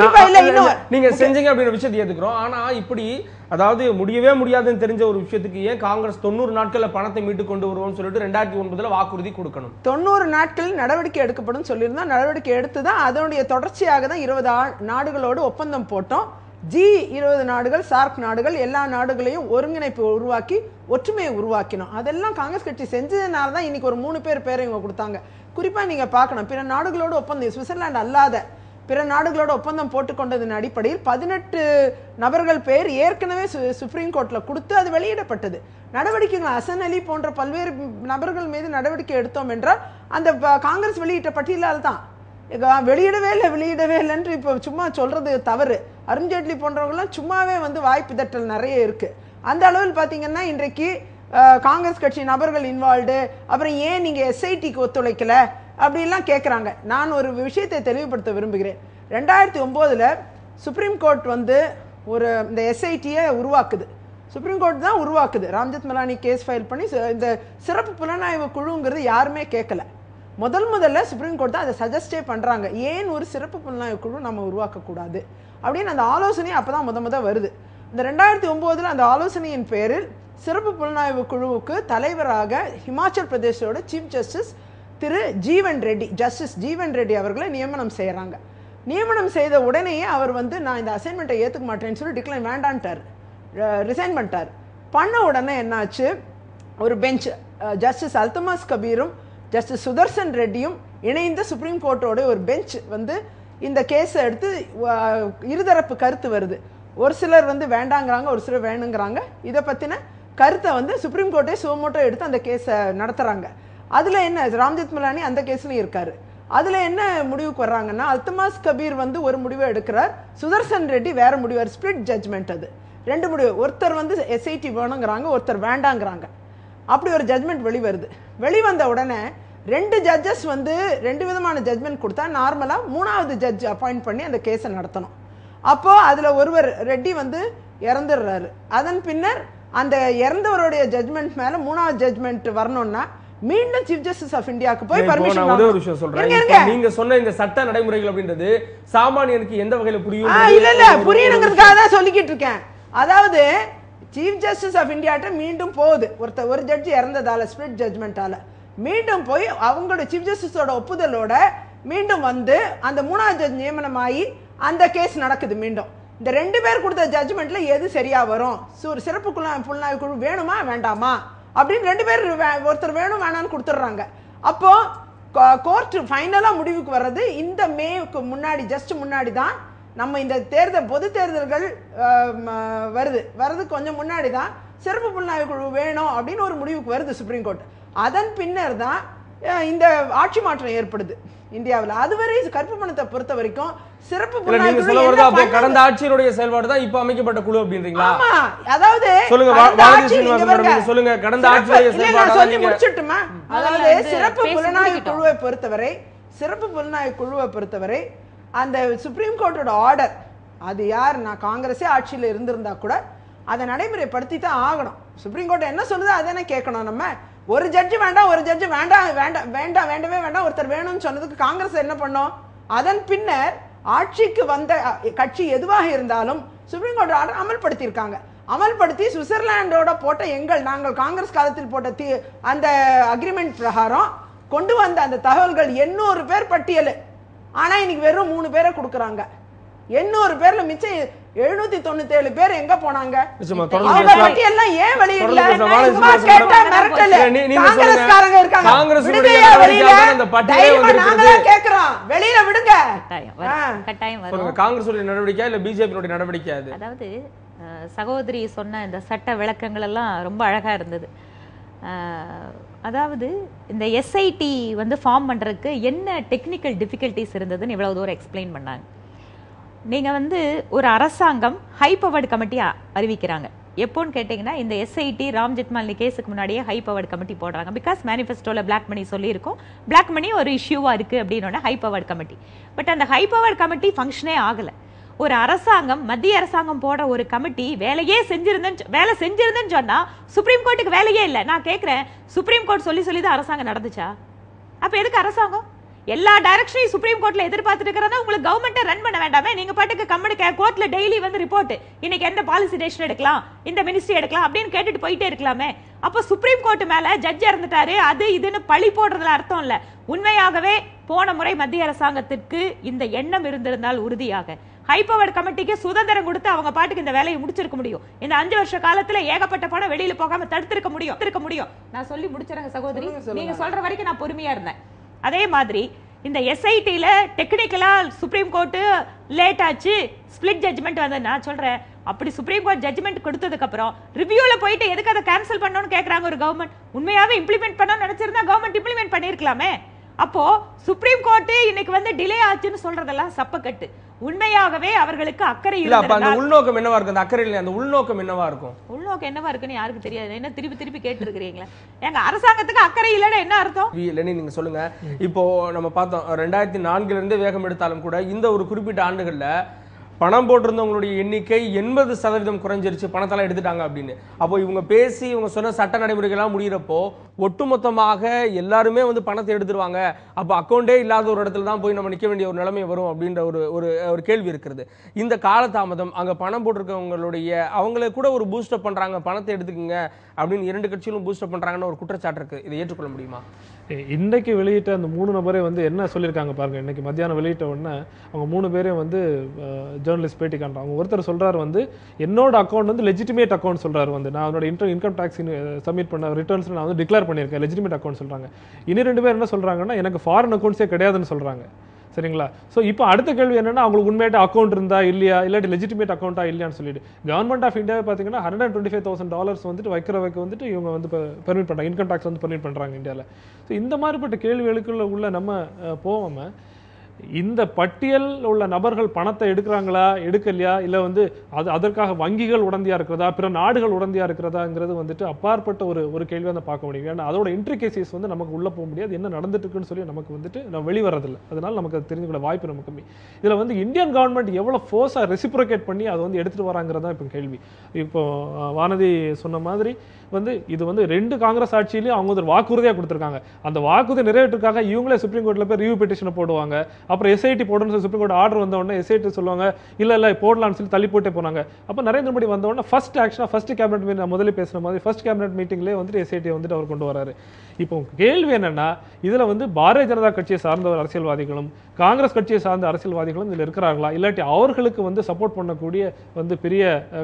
நீங்க செஞ்சீங்க அப்படின்ற விஷயத்தை ஏத்துக்கிறோம். ஆனா இப்படி அதாவது முடியவே முடியாதுன்னு தெரிஞ்ச ஒரு விஷயத்துக்கு ஏன் காங்கிரஸ் தொண்ணூறு நாட்கள்ல பணத்தை மீட்டு கொண்டு வருவோம்னு சொல்லிட்டு ரெண்டாயிரத்தி ஒன்பதுல வாக்குறுதி கொடுக்கணும்? தொண்ணூறு நாட்களில் நடவடிக்கை எடுக்கப்படும் சொல்லியிருந்தோம் நடவடிக்கை எடுத்து தான் அதனுடைய தொடர்ச்சியாக தான் இருபது நாடுகளோடு ஒப்பந்தம் போட்டோம். ஜி இருபது நாடுகள் சார்க் நாடுகள் எல்லா நாடுகளையும் ஒருங்கிணைப்பு உருவாக்கி ஒற்றுமையை உருவாக்கினோம். அதெல்லாம் காங்கிரஸ் கட்சி செஞ்சதுனால தான் இன்னைக்கு ஒரு மூணு பேர் பேரை இவங்க கொடுத்தாங்க. குறிப்பாக நீங்கள் பார்க்கணும். பிற நாடுகளோடு ஒப்பந்தம் சுவிட்சர்லாந்து அல்லாத பிற நாடுகளோட ஒப்பந்தம் போட்டுக்கொண்டதன் அடிப்படையில் பதினெட்டு நபர்கள் பேர் ஏற்கனவே சு- சுப்ரீம் கோர்ட்டில் கொடுத்து அது வெளியிடப்பட்டது. நடவடிக்கைகள் அசன் அலி போன்ற பல்வேறு நபர்கள் மீது நடவடிக்கை எடுத்தோம் என்றால் அந்த ப- காங்கிரஸ் வெளியிட்ட பட்டியலால் தான். வெளியிடவே இல்லை வெளியிடவே இல்லைன்று இப்போ சும்மா சொல்கிறது தவறு. அருண்ஜேட்லி போன்றவங்களாம் சும்மாவே வந்து வாய்ப்பு தட்டல் நிறைய இருக்குது அந்த அளவில் பார்த்தீங்கன்னா இன்றைக்கு காங்கிரஸ் கட்சி நபர்கள் இன்வால்வ்டு அப்புறம் ஏன் நீங்கள் எஸ்ஐடிக்கு ஒத்துழைக்கல? அப்படிலாம் கேட்குறாங்க நான் ஒரு விஷயத்தை தெளிவுபடுத்த விரும்புகிறேன். ரெண்டாயிரத்தி ஒம்போதில் சுப்ரீம் கோர்ட் வந்து ஒரு இந்த எஸ்ஐடியை உருவாக்குது. சுப்ரீம் கோர்ட் தான் உருவாக்குது. ராம்ஜத் மலானி கேஸ் ஃபைல் பண்ணி இந்த சிறப்பு புலனாய்வு குழுங்கிறது யாருமே கேட்கல முதல் முதல்ல சுப்ரீம் கோர்ட் தான் அதை சஜஸ்டே பண்ணுறாங்க ஏன் ஒரு சிறப்பு புலனாய்வு குழு நம்ம உருவாக்கக்கூடாது அப்படின்னு அந்த ஆலோசனை அப்போ தான் முத முத வருது. இந்த ரெண்டாயிரத்தி ஒம்போதில் அந்த ஆலோசனையின் பேரில் சிறப்பு புலனாய்வு குழுவுக்கு தலைவராக ஹிமாச்சல் பிரதேசோட சீஃப் ஜஸ்டிஸ் திரு ஜீவன் ரெட்டி ஜஸ்டிஸ் ஜீவன் ரெட்டி அவர்களை நியமனம் செய்கிறாங்க நியமனம் செய்த உடனேயே அவர் வந்து நான் இந்த அசைன்மெண்ட்டை ஏற்றுக்க மாட்டேன்னு சொல்லி டிக்ளைன் வேண்டான்ட்டார். ரிசைன் பண்ணிட்டார். பண்ண உடனே என்னாச்சு? ஒரு பெஞ்ச் ஜஸ்டிஸ் அல்தமாஸ் கபீரும் ஜஸ்டிஸ் சுதர்சன் ரெட்டியும் இணைந்த சுப்ரீம் கோர்ட்டோட ஒரு பெஞ்ச் வந்து இந்த கேஸை எடுத்து இருதரப்பு கருத்து வருது. ஒரு சிலர் வந்து வேண்டாங்கிறாங்க ஒரு சிலர் வேணுங்கிறாங்க. இதை பற்றின கருத்தை வந்து சுப்ரீம் கோர்ட்டே சுவமோட்டோ எடுத்து அந்த கேஸை நடத்துகிறாங்க அதில் என்ன ராம்ஜெத் மலானி அந்த கேஸ்லையும் இருக்கார். அதில் என்ன முடிவுக்கு வர்றாங்கன்னா அல்தமாஸ் கபீர் வந்து ஒரு முடிவை எடுக்கிறார். சுதர்சன் ரெட்டி வேறு முடிவார் ஸ்பிளிட் ஜட்ஜ்மெண்ட் அது. ரெண்டு முடிவு ஒருத்தர் வந்து எஸ்ஐடி வேணுங்கிறாங்க ஒருத்தர் வேண்டாங்கிறாங்க. அப்படி ஒரு ஜட்மெண்ட் வெளிவருது. வெளிவந்த உடனே ரெண்டு ஜட்ஜஸ் வந்து ரெண்டு விதமான ஜட்மெண்ட் கொடுத்தா நார்மலாக மூணாவது ஜட்ஜ் அப்பாயிண்ட் பண்ணி அந்த கேஸை நடத்தணும். அப்போது அதில் ஒருவர் ரெட்டி வந்து இறந்துடுறாரு. அதன் பின்னர் அந்த இறந்தவருடைய ஜட்மெண்ட் மேல மூணாவது ஜட்மெண்ட் வரணும்னா மீண்டும் சீஃப் ஜஸ்டிஸ் ஆஃப் இந்தியாவுக்கு போய் பர்மிஷன் ஒரே ஒரு விஷயம் சொல்றேன். நீங்க சொன்ன இந்த சட்ட நடைமுறைகள் அப்படின்றது சாமானியனுக்கு எந்த வகையில புரியும்? இல்ல இல்ல. புரியணுங்கிறதுக்காக தான் சொல்லிக்கிட்டு இருக்கேன். அதாவது சீஃப் ஜஸ்டிஸ் ஆஃப் இந்தியாட்ட மீண்டும் போகுது. ஒருத்தர் ஒரு ஜட்ஜி இறந்ததால ஸ்பிளிட் ஜட்மெண்டால மீண்டும் போய் அவங்களோட சீஃப் ஜஸ்டிஸோட ஒப்புதலோட மீண்டும் வந்து அந்த மூணாவது ஜட்ஜ் நியமனமாகி அந்த கேஸ் நடக்குது மீண்டும். இந்த ரெண்டு பேர் கொடுத்த ஜட்ஜ்மெண்ட்ல எது சரியா வரும்? சு- சிறப்பு குழா- புலனாய்வு குழு வேணுமா வேண்டாமா? அப்படின்னு ரெண்டு பேர் வே- ஒருத்தர் வேணும் வேணாம்னு கொடுத்துட்றாங்க. அப்போ கோர்ட் ஃபைனலாக முடிவுக்கு வர்றது இந்த மேவுக்கு முன்னாடி ஜஸ்ட் முன்னாடி தான் நம்ம இந்த தேர்தல் பொது தேர்தல்கள் வருது. வர்றது கொஞ்சம் முன்னாடி தான் சிறப்பு புலனாய்வு குழு வேணும் அப்படின்னு ஒரு முடிவுக்கு வருது சுப்ரீம் கோர்ட். அதன் பின்னர் தான் இந்த ஆட்சி மாற்றம் ஏற்படுது. இந்தியாவில். அதுவரை கருப்பு பணத்தை பொறுத்த வரைக்கும் சிறப்பு புலனாய்வு சொல்ல? கடந்த ஆட்சியினுடைய செயல்பாடு தான் இப்ப அமைக்கப்பட்ட குழு அப்படின்றீங்களா? ஆமா. அதாவது சொல்லுங்க, சொல்லுங்க, கடந்த சிறப்பு- ஆட்சியுடைய செயல்பாடா சொல்லி முடிச்சிட்டுமா? அதாவது சிறப்பு புலனாய்வு. குழுவை பொறுத்தவரை சிறப்பு புலனாய்வு குழுவை பொறுத்தவரை அந்த சுப்ரீம் கோர்ட்டோட ஆர்டர் அது யார்? நான் காங்கிரஸே ஆட்சியில் இருந்திருந்தா கூட அதை நடைமுறைப்படுத்தி தான் ஆகணும். சுப்ரீம் கோர்ட் என்ன சொல்லுதோ அதானே கேட்கணும் நம்ம. ஒரு ஜட்ஜு வேண்டாம் ஒரு ஜட்ஜு வேண்டாம் வேண்டாம் வேண்டாம் வேண்டவே வேண்டாம். ஒருத்தர் வேணும்னு சொன்னதுக்கு காங்கிரஸ் என்ன பண்ணோம்? அதன் பின்னர் ஆட்சிக்கு வந்த கட்சி எதுவாக இருந்தாலும் சுப்ரீம் கோர்ட் ஆர்டர் அமல்படுத்தியிருக்காங்க. அமல்படுத்தி சுவிட்சர்லாண்டோட போட்ட எங்கள் நாங்கள் காங்கிரஸ் காலத்தில் போட்ட தீ அந்த அக்ரிமெண்ட் பிரகாரம் கொண்டு வந்த அந்த தகவல்கள் எண்ணூறு பேர் பட்டியல். ஆனால் இன்னைக்கு வெறும் மூணு பேரை கொடுக்குறாங்க. எண்ணூறு பேரில் மிச்சம் எழுநூத்தி தொண்ணூத்தி ஏழு பேர் எங்க போனாங்க? அவங்க. பட்டியல்லாம் ஏன் வெளியிடல? கேட்டா. மிரட்டல். காங்கிரஸ்காரங்க இருக்காங்க. காங்கிரஸுடைய விடுங்கய்யா வெளியில. நாங்களே கேக்குறோம். வெளியில விடுங்க. கட்டாயம் காங்கிரஸுடைய நடவடிக்கையா இல்ல பிஜேபியினுடைய நடவடிக்கையா அது? அதாவது சகோதரி சொன்ன இந்த சட்ட விளக்கங்கள் எல்லாம் ரொம்ப அழகா இருந்தது. அதாவது இந்த எஸ்ஐடி வந்து ஃபார்ம் பண்றதுக்கு என்ன டெக்னிக்கல் டிஃபிகல்ட்டிஸ் இருந்ததுன்னு இவ்வளவு தூரம் எக்ஸ்பிளைன் பண்ணாங்க. நீங்கள் வந்து ஒரு அரசாங்கம் ஹை பவர்டு கமிட்டி அறிவிக்கிறாங்க. எப்போன்னு கேட்டிங்கன்னா இந்த எஸ்ஐடி ராம் ஜெத்மாலினி கேஸுக்கு முன்னாடியே ஹை பவர்டு கமிட்டி போடுறாங்க. பிகாஸ் மேனிஃபெஸ்டோவில் பிளாக் மணி சொல்லியிருக்கோம். பிளாக் மணி ஒரு இஷ்யூவாக இருக்குது அப்படின்னு ஹை பவர்டு கமிட்டி பட் அந்த ஹை பவர்டு கமிட்டி ஃபங்க்ஷனே ஆகலை. ஒரு அரசாங்கம் மத்திய அரசாங்கம் போடுற ஒரு கமிட்டி வேலையே செஞ்சிருந்தேன்னு சொ- வேலை செஞ்சிருந்தேன்னு சொன்னால் சுப்ரீம் கோர்ட்டுக்கு வேலையே இல்லை. நான் கேட்குறேன் சுப்ரீம் கோர்ட் சொல்லி சொல்லி தான் அரசாங்கம் நடந்துச்சா? அப்போ எதுக்கு அரசாங்கம்? எல்லா டைரக்ஷனையும் சுப்ரீம் கோர்ட்ல எதிர்பார்த்துட்டு இருக்கிறதா உங்களுக்கு கவர்மெண்ட்டை ரன் பண்ண வேண்டாமே. நீங்க பாட்டுக்கு கம்மனு கோர்ட்ல டெய்லி வந்து ரிப்போர்ட் இன்னைக்கு எந்த பாலிசி டெசிஷன் எடுக்கலாம்? இந்த மினிஸ்ட்ரி எடுக்கலாம்? அப்படின்னு கேட்டுட்டு போயிட்டே இருக்கலாமே. அப்ப சுப்ரீம் கோர்ட் மேல ஜட்ஜ் இறந்துட்டாரு. அது இதுன்னு பழி போடுறதுல அர்த்தம் இல்ல. உண்மையாகவே போன முறை மத்திய அரசாங்கத்திற்கு இந்த எண்ணம் இருந்திருந்தால் உறுதியாக. ஹை பவர் கமிட்டிக்கு சுதந்திரம் கொடுத்து அவங்க பாட்டுக்கு இந்த வேலையை முடிச்சிருக்க முடியும். இந்த அஞ்சு வருஷ காலத்துல ஏகப்பட்ட பணம் வெளியில போகாம தடுத்திருக்க முடியும். தடுத்திருக்க முடியும். நான் சொல்லி முடிச்சிறேங்க சகோதரி. நீங்க சொல்ற வரைக்கும் நான் பொறுமையா இருந்தேன். அதே மாதிரி இந்த எஸ்ஐடில டெக்னிக்கலாக சுப்ரீம் கோர்ட்டு லேட் ஆச்சு ஸ்பிளிட் ஜட்ஜ்மெண்ட் வந்து நான் சொல்றேன். அப்படி சுப்ரீம் கோர்ட் ஜட்ஜ்மெண்ட் கொடுத்ததுக்கப்புறம் ரிவ்யூவில் போயிட்டு எதுக்கு அதை கேன்சல் பண்ணணும்னு கேட்குறாங்க ஒரு கவர்மெண்ட் உண்மையாகவே இம்ப்ளிமெண்ட் பண்ணணும்னு நினைச்சிருந்தா கவர்மெண்ட் இம்ப்ளிமெண்ட் பண்ணியிருக்கலாமே? அப்போ சுப்ரீம் கோர்ட் இன்னைக்கு வந்து டிலே ஆச்சுன்னு சொல்றதெல்லாம் சப்பக்கட்டு. உண்மையாகவே அவர்களுக்கு அக்கறை இல்ல அப்ப அந்த உள்நோக்கம் என்னவா இருக்கும்? அந்த அக்கறையில் அந்த உள்நோக்கம் என்னவா இருக்கும்? உள்நோக்கம் என்னவா இருக்குன்னு யாருக்கு தெரியாது. என்ன திருப்பி திருப்பி கேட்டு இருக்கிறீங்களா எங்க அரசாங்கத்துக்கு அக்கறை இல்லைன்னு என்ன அர்த்தம்? வி லெனின் நீங்க சொல்லுங்க. இப்போ நம்ம பார்த்தோம் ரெண்டாயிரத்தி நான்குல இருந்து வேகம் எடுத்தாலும் கூட இந்த ஒரு குறிப்பிட்ட ஆண்டுகள்ல பணம் போட்டிருந்தவங்களுடைய எண்ணிக்கை எண்பது சதவீதம் குறைஞ்சிருச்சு. பணத்தெல்லாம் எடுத்துட்டாங்க அப்படின்னு. அப்போ இவங்க பேசி இவங்க சொன்ன சட்ட நடைமுறைகள்லாம் முடியிறப்போ ஒட்டுமொத்தமாக எல்லாருமே வந்து பணத்தை எடுத்துருவாங்க. அப்போ அக்கௌண்டே இல்லாத ஒரு இடத்துல தான் போய் நம்ம நிற்க வேண்டிய ஒரு நிலைமை வரும் அப்படின்ற ஒரு ஒரு ஒரு கேள்வி இருக்கிறது. இந்த காலதாமதம் அங்கே பணம் போட்டிருக்கவங்களுடைய அவங்கள கூட ஒரு பூஸ்டப் பண்ணுறாங்க பணத்தை எடுத்துக்கோங்க. அப்படின்னு இரண்டு கட்சிகளும் பூஸ்டப் பண்றாங்கன்னு ஒரு குற்றச்சாட்டு இருக்கு. இதை ஏற்றுக்கொள்ள முடியுமா? இன்றைக்கு இன்னைக்கு வெளியிட்ட அந்த மூணு நபரே வந்து என்ன சொல்லியிருக்காங்க பாருங்க. இன்னைக்கு மத்தியானம் வெளியிட்ட உடனே அவங்க மூணு பேரையும் வந்து ஜேர்னலிஸ்ட் பேட்டி காண்றாங்க ஒருத்தர் சொல்றாரு வந்து என்னோட அக்கௌண்ட் வந்து லெஜிட்டிமேட் அக்கௌண்ட் சொல்றாரு வந்து. நான் அவனோட இன்கம் இன்கம் டேக்ஸ் சப்மிட் பண்ண ரிட்டர்ன்ஸ் நான் வந்து டிக்ளேர் பண்ணியிருக்கேன். லெஜிட்டிமேட் அக்கௌண்ட் சொல்றாங்க. இனி ரெண்டு பேர் என்ன சொல்றாங்கன்னா எனக்கு ஃபாரின் அக்கௌண்ட்ஸே கிடையாதுன்னு சொல்றாங்க. சரிங்களா? ஸோ இப்போ அடுத்த கேள்வி என்னன்னா அவங்களுக்கு உண்மையாட்ட அக்கௌண்ட் இருந்தா இல்லையா? இல்லாட்டி லெஜிட்டிமேட் அக்கௌண்ட்டா இல்லையான்னு சொல்லிட்டு. கவர்மெண்ட் ஆஃப் இந்தியாவை பார்த்தீங்கன்னா hundred twenty five thousand dollars வந்துட்டு வைக்கிறவைக்கு வந்துட்டு இவங்க வந்து பெர்மிட் பண்ணுறாங்க இன்கம் டேக்ஸ் வந்து பெர்மிட் பண்ணுறாங்க இந்தியாவில் ஸோ இந்த மாதிரிப்பட்ட கேள்விகளுக்குள்ள உள்ள நம்ம அஹ், போகாம இந்த பட்டியல் உள்ள நபர்கள் பணத்தை எடுக்கிறாங்களா எடுக்கலையா? இல்லை வந்து அது அதற்காக வங்கிகள் உடந்தையாக இருக்கிறதா? பிற நாடுகள் உடந்தையாக இருக்கிறதாங்கிறது வந்துட்டு அப்பாற்பட்ட ஒரு ஒரு கேள்வியாக தான் பார்க்க முடியும் ஏன்னா அதோட இன்ட்ரிகேசிஸ் வந்து நமக்கு உள்ளே போக முடியாது. என்ன நடந்துட்டு இருக்குன்னு சொல்லி நமக்கு வந்துட்டு நம்ம வெளிவரதில்லை. அதனால நமக்கு அது தெரிஞ்சுக்கிற வாய்ப்பு நமக்கு கம்மி. இதில் வந்து இந்தியன் கவர்மெண்ட் எவ்வளோ ஃபோர்ஸாக ரெசிப்ரோகேட் பண்ணி அதை வந்து எடுத்துகிட்டு வராங்கிறதா இப்போ கேள்வி. இப்போ வானதி சொன்ன மாதிரி வந்து இது வந்து ரெண்டு காங்கிரஸ் ஆட்சியிலையும் அவங்க வந்து ஒரு வாக்குறுதியாக கொடுத்துருக்காங்க. அந்த வாக்குறுதி நிறைவேற்றுக்காக இவங்களே சுப்ரீம் கோர்ட்டில் போய் ரிவ்யூ பெட்டிஷனை போடுவாங்க. அப்புறம் எஸ்ஐடி போடணும்னு சுப்ரீம் கோர்ட் ஆர்டர் வந்த உடனே எஸ்ஐடி சொல்லுவாங்க இல்லை இல்லை போடலாம்னு சொல்லி தள்ளி போட்டே போனாங்க. அப்போ நரேந்திர மோடி வந்த உடனே ஃபர்ஸ்ட் ஆக்ஷனாக ஃபர்ஸ்ட் கேபினட் மீட்டிங் முதல்ல பேசுன மாதிரி ஃபர்ஸ்ட் கேபினட் மீட்டிங்லேயே வந்துட்டு எஸ்ஐடி வந்துட்டு அவர் கொண்டு வராரு. இப்போ கேள்வி என்னன்னா இதில் வந்து பாரதிய ஜனதா கட்சியை சார்ந்த ஒரு அரசியல்வாதிகளும் காங்கிரஸ் கட்சியை சார்ந்த அரசியல்வாதிகளும் இதில் இருக்கிறார்களா? இல்லாட்டி அவர்களுக்கு வந்து சப்போர்ட் பண்ணக்கூடிய வந்து பெரிய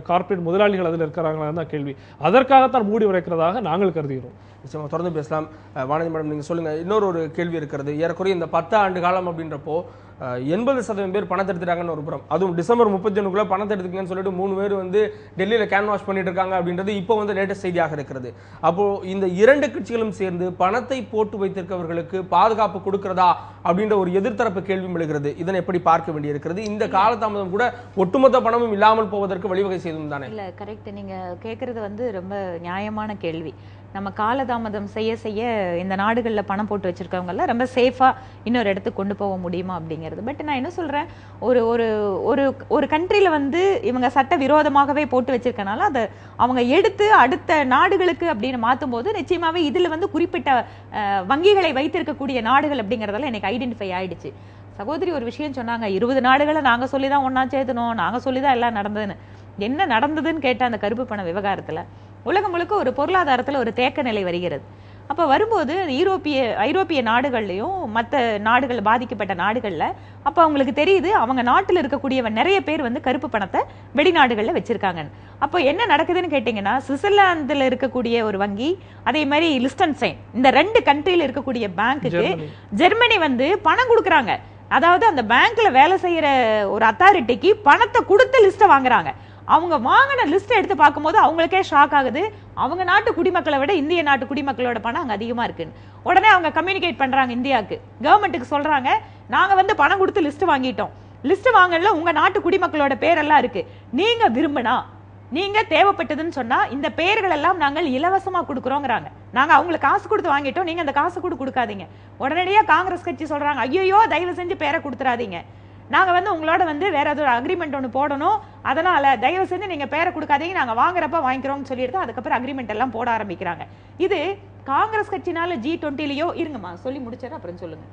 கார்ப்பரேட் முதலாளிகள் அதில் இருக்கிறாங்களா தான் கேள்வி. அதற்காகத்தான் மூடி உரைக்கிறதாக நாங்கள் கருதுகிறோம். நிச்சயமாக தொடர்ந்து பேசலாம். வானதி மேடம் நீங்கள் சொல்லுங்க. இன்னொரு ஒரு கேள்வி இருக்கிறது. ஏறக்குறைய இந்த பத்து ஆண்டு காலம் அப்படின்றப்போ எண்பது சதவீதம் பேர் பணத்தை எடுத்துட்டாங்கன்னு ஒரு புறம். அதுவும் டிசம்பர் முப்பத்தி ஒன்றுக்குள்ள பணத்தை எடுத்துக்கங்கன்னு சொல்லிட்டு மூணு பேர் வந்து டெல்லியில கேன் வாஷ் பண்ணிட்டு இருக்காங்க அப்படின்றது இப்போ வந்து லேட்டஸ்ட் செய்தியாக இருக்கிறது. அப்போ இந்த இரண்டு கட்சிகளும் சேர்ந்து பணத்தை போட்டு வைத்திருக்கவர்களுக்கு பாதுகாப்பு கொடுக்கிறதா அப்படின்ற ஒரு எதிர்த்தரப்பு கேள்வி எழுகிறது. இதனை எப்படி பார்க்க வேண்டியிருக்கிறது? இந்த காலதாமதம் கூட ஒட்டுமொத்த பணமும் இல்லாமல் போவதற்கு வழிவகை செய்தும் தானே? இல்ல கரெக்ட் நீங்க கேக்குறது வந்து ரொம்ப நியாயமான கேள்வி. நம்ம காலதாமதம் செய்ய செய்ய இந்த நாடுகளில் பணம் போட்டு வச்சுருக்கவங்கெல்லாம் ரொம்ப சேஃபாக இன்னொரு இடத்துக்கு கொண்டு போக முடியுமா அப்படிங்கிறது. பட் நான் என்ன சொல்கிறேன் ஒரு ஒரு ஒரு ஒரு கண்ட்ரியில் வந்து இவங்க சட்ட விரோதமாகவே போட்டு வச்சுருக்கனால அதை அவங்க எடுத்து அடுத்த நாடுகளுக்கு அப்படின்னு மாற்றும் போது நிச்சயமாகவே இதில் வந்து குறிப்பிட்ட வங்கிகளை வைத்திருக்கக்கூடிய நாடுகள் அப்படிங்கிறதெல்லாம் எனக்கு ஐடென்டிஃபை ஆயிடுச்சு. சகோதரி ஒரு விஷயம் சொன்னாங்க இருபது நாடுகளை நாங்கள் சொல்லி தான் ஒன்றா சேர்த்தணும் நாங்கள் சொல்லி தான் எல்லாம் நடந்ததுன்னு. என்ன நடந்ததுன்னு கேட்டால் அந்த கருப்பு பண விவகாரத்தில் உலகம் முழுக்க ஒரு பொருளாதாரத்துல ஒரு தேக்க நிலை வருகிறது. அப்ப வரும்போது ஈரோப்பிய ஐரோப்பிய நாடுகள்லயும் மற்ற நாடுகள் பாதிக்கப்பட்ட நாடுகள்ல அப்ப அவங்களுக்கு தெரியுது அவங்க நாட்டுல இருக்கக்கூடியவன் நிறைய பேர் வந்து கருப்பு பணத்தை வெளிநாடுகள்ல வச்சிருக்காங்கன்னு. அப்போ என்ன நடக்குதுன்னு கேட்டீங்கன்னா சுவிட்சர்லாந்துல இருக்கக்கூடிய ஒரு வங்கி அதே மாதிரி லிஸ்டன்சைன் இந்த ரெண்டு கண்ட்ரில இருக்கக்கூடிய பேங்க்குக்கு ஜெர்மனி. ஜெர்மனி வந்து பணம் கொடுக்குறாங்க. அதாவது அந்த பேங்க்ல வேலை செய்யற ஒரு அத்தாரிட்டிக்கு பணத்தை கொடுத்து லிஸ்ட்டை வாங்குறாங்க. அவங்க வாங்கின லிஸ்ட்டை எடுத்து பார்க்கும்போது அவங்களுக்கே ஷாக் ஆகுது. அவங்க நாட்டு குடிமக்களை விட இந்திய நாட்டு குடிமக்களோட பணம் அங்கே அதிகமாக இருக்குன்னு. உடனே அவங்க கம்யூனிகேட் பண்ணுறாங்க இந்தியாவுக்கு. கவர்மெண்ட்டுக்கு சொல்கிறாங்க நாங்கள் வந்து பணம் கொடுத்து லிஸ்ட் வாங்கிட்டோம். லிஸ்ட் வாங்கல உங்கள் நாட்டு குடிமக்களோட பேரெல்லாம் இருக்குது நீங்கள் விரும்பினா நீங்கள் தேவைப்பட்டதுன்னு சொன்னால் இந்த பெயர்கள் எல்லாம் நாங்கள் இலவசமாக கொடுக்குறோங்கிறாங்க. நாங்கள் அவங்களுக்கு காசு கொடுத்து வாங்கிட்டோம் நீங்கள் அந்த காசு கூட கொடுக்காதீங்க. உடனடியாக காங்கிரஸ் கட்சி சொல்கிறாங்க ஐயோ தயவு செஞ்சு பேரை கொடுத்துறாதீங்க. நாங்க வந்து உங்களோட வந்து வேற ஏதோ அக்ரிமெண்ட் ஒன்று போடணும். அதனால தயவு செஞ்சு நீங்க பேரை கொடுக்காதீங்க. நாங்க வாங்குறப்ப வாங்கிக்கிறோம்னு சொல்லிட்டு அதுக்கப்புறம் அக்ரிமெண்ட் எல்லாம் போட ஆரம்பிக்கிறாங்க. இது காங்கிரஸ் கட்சினால ஜி டுவெண்ட்டிலையோ இருங்கம்மா சொல்லி முடிச்சது அப்புறம் சொல்லுங்க.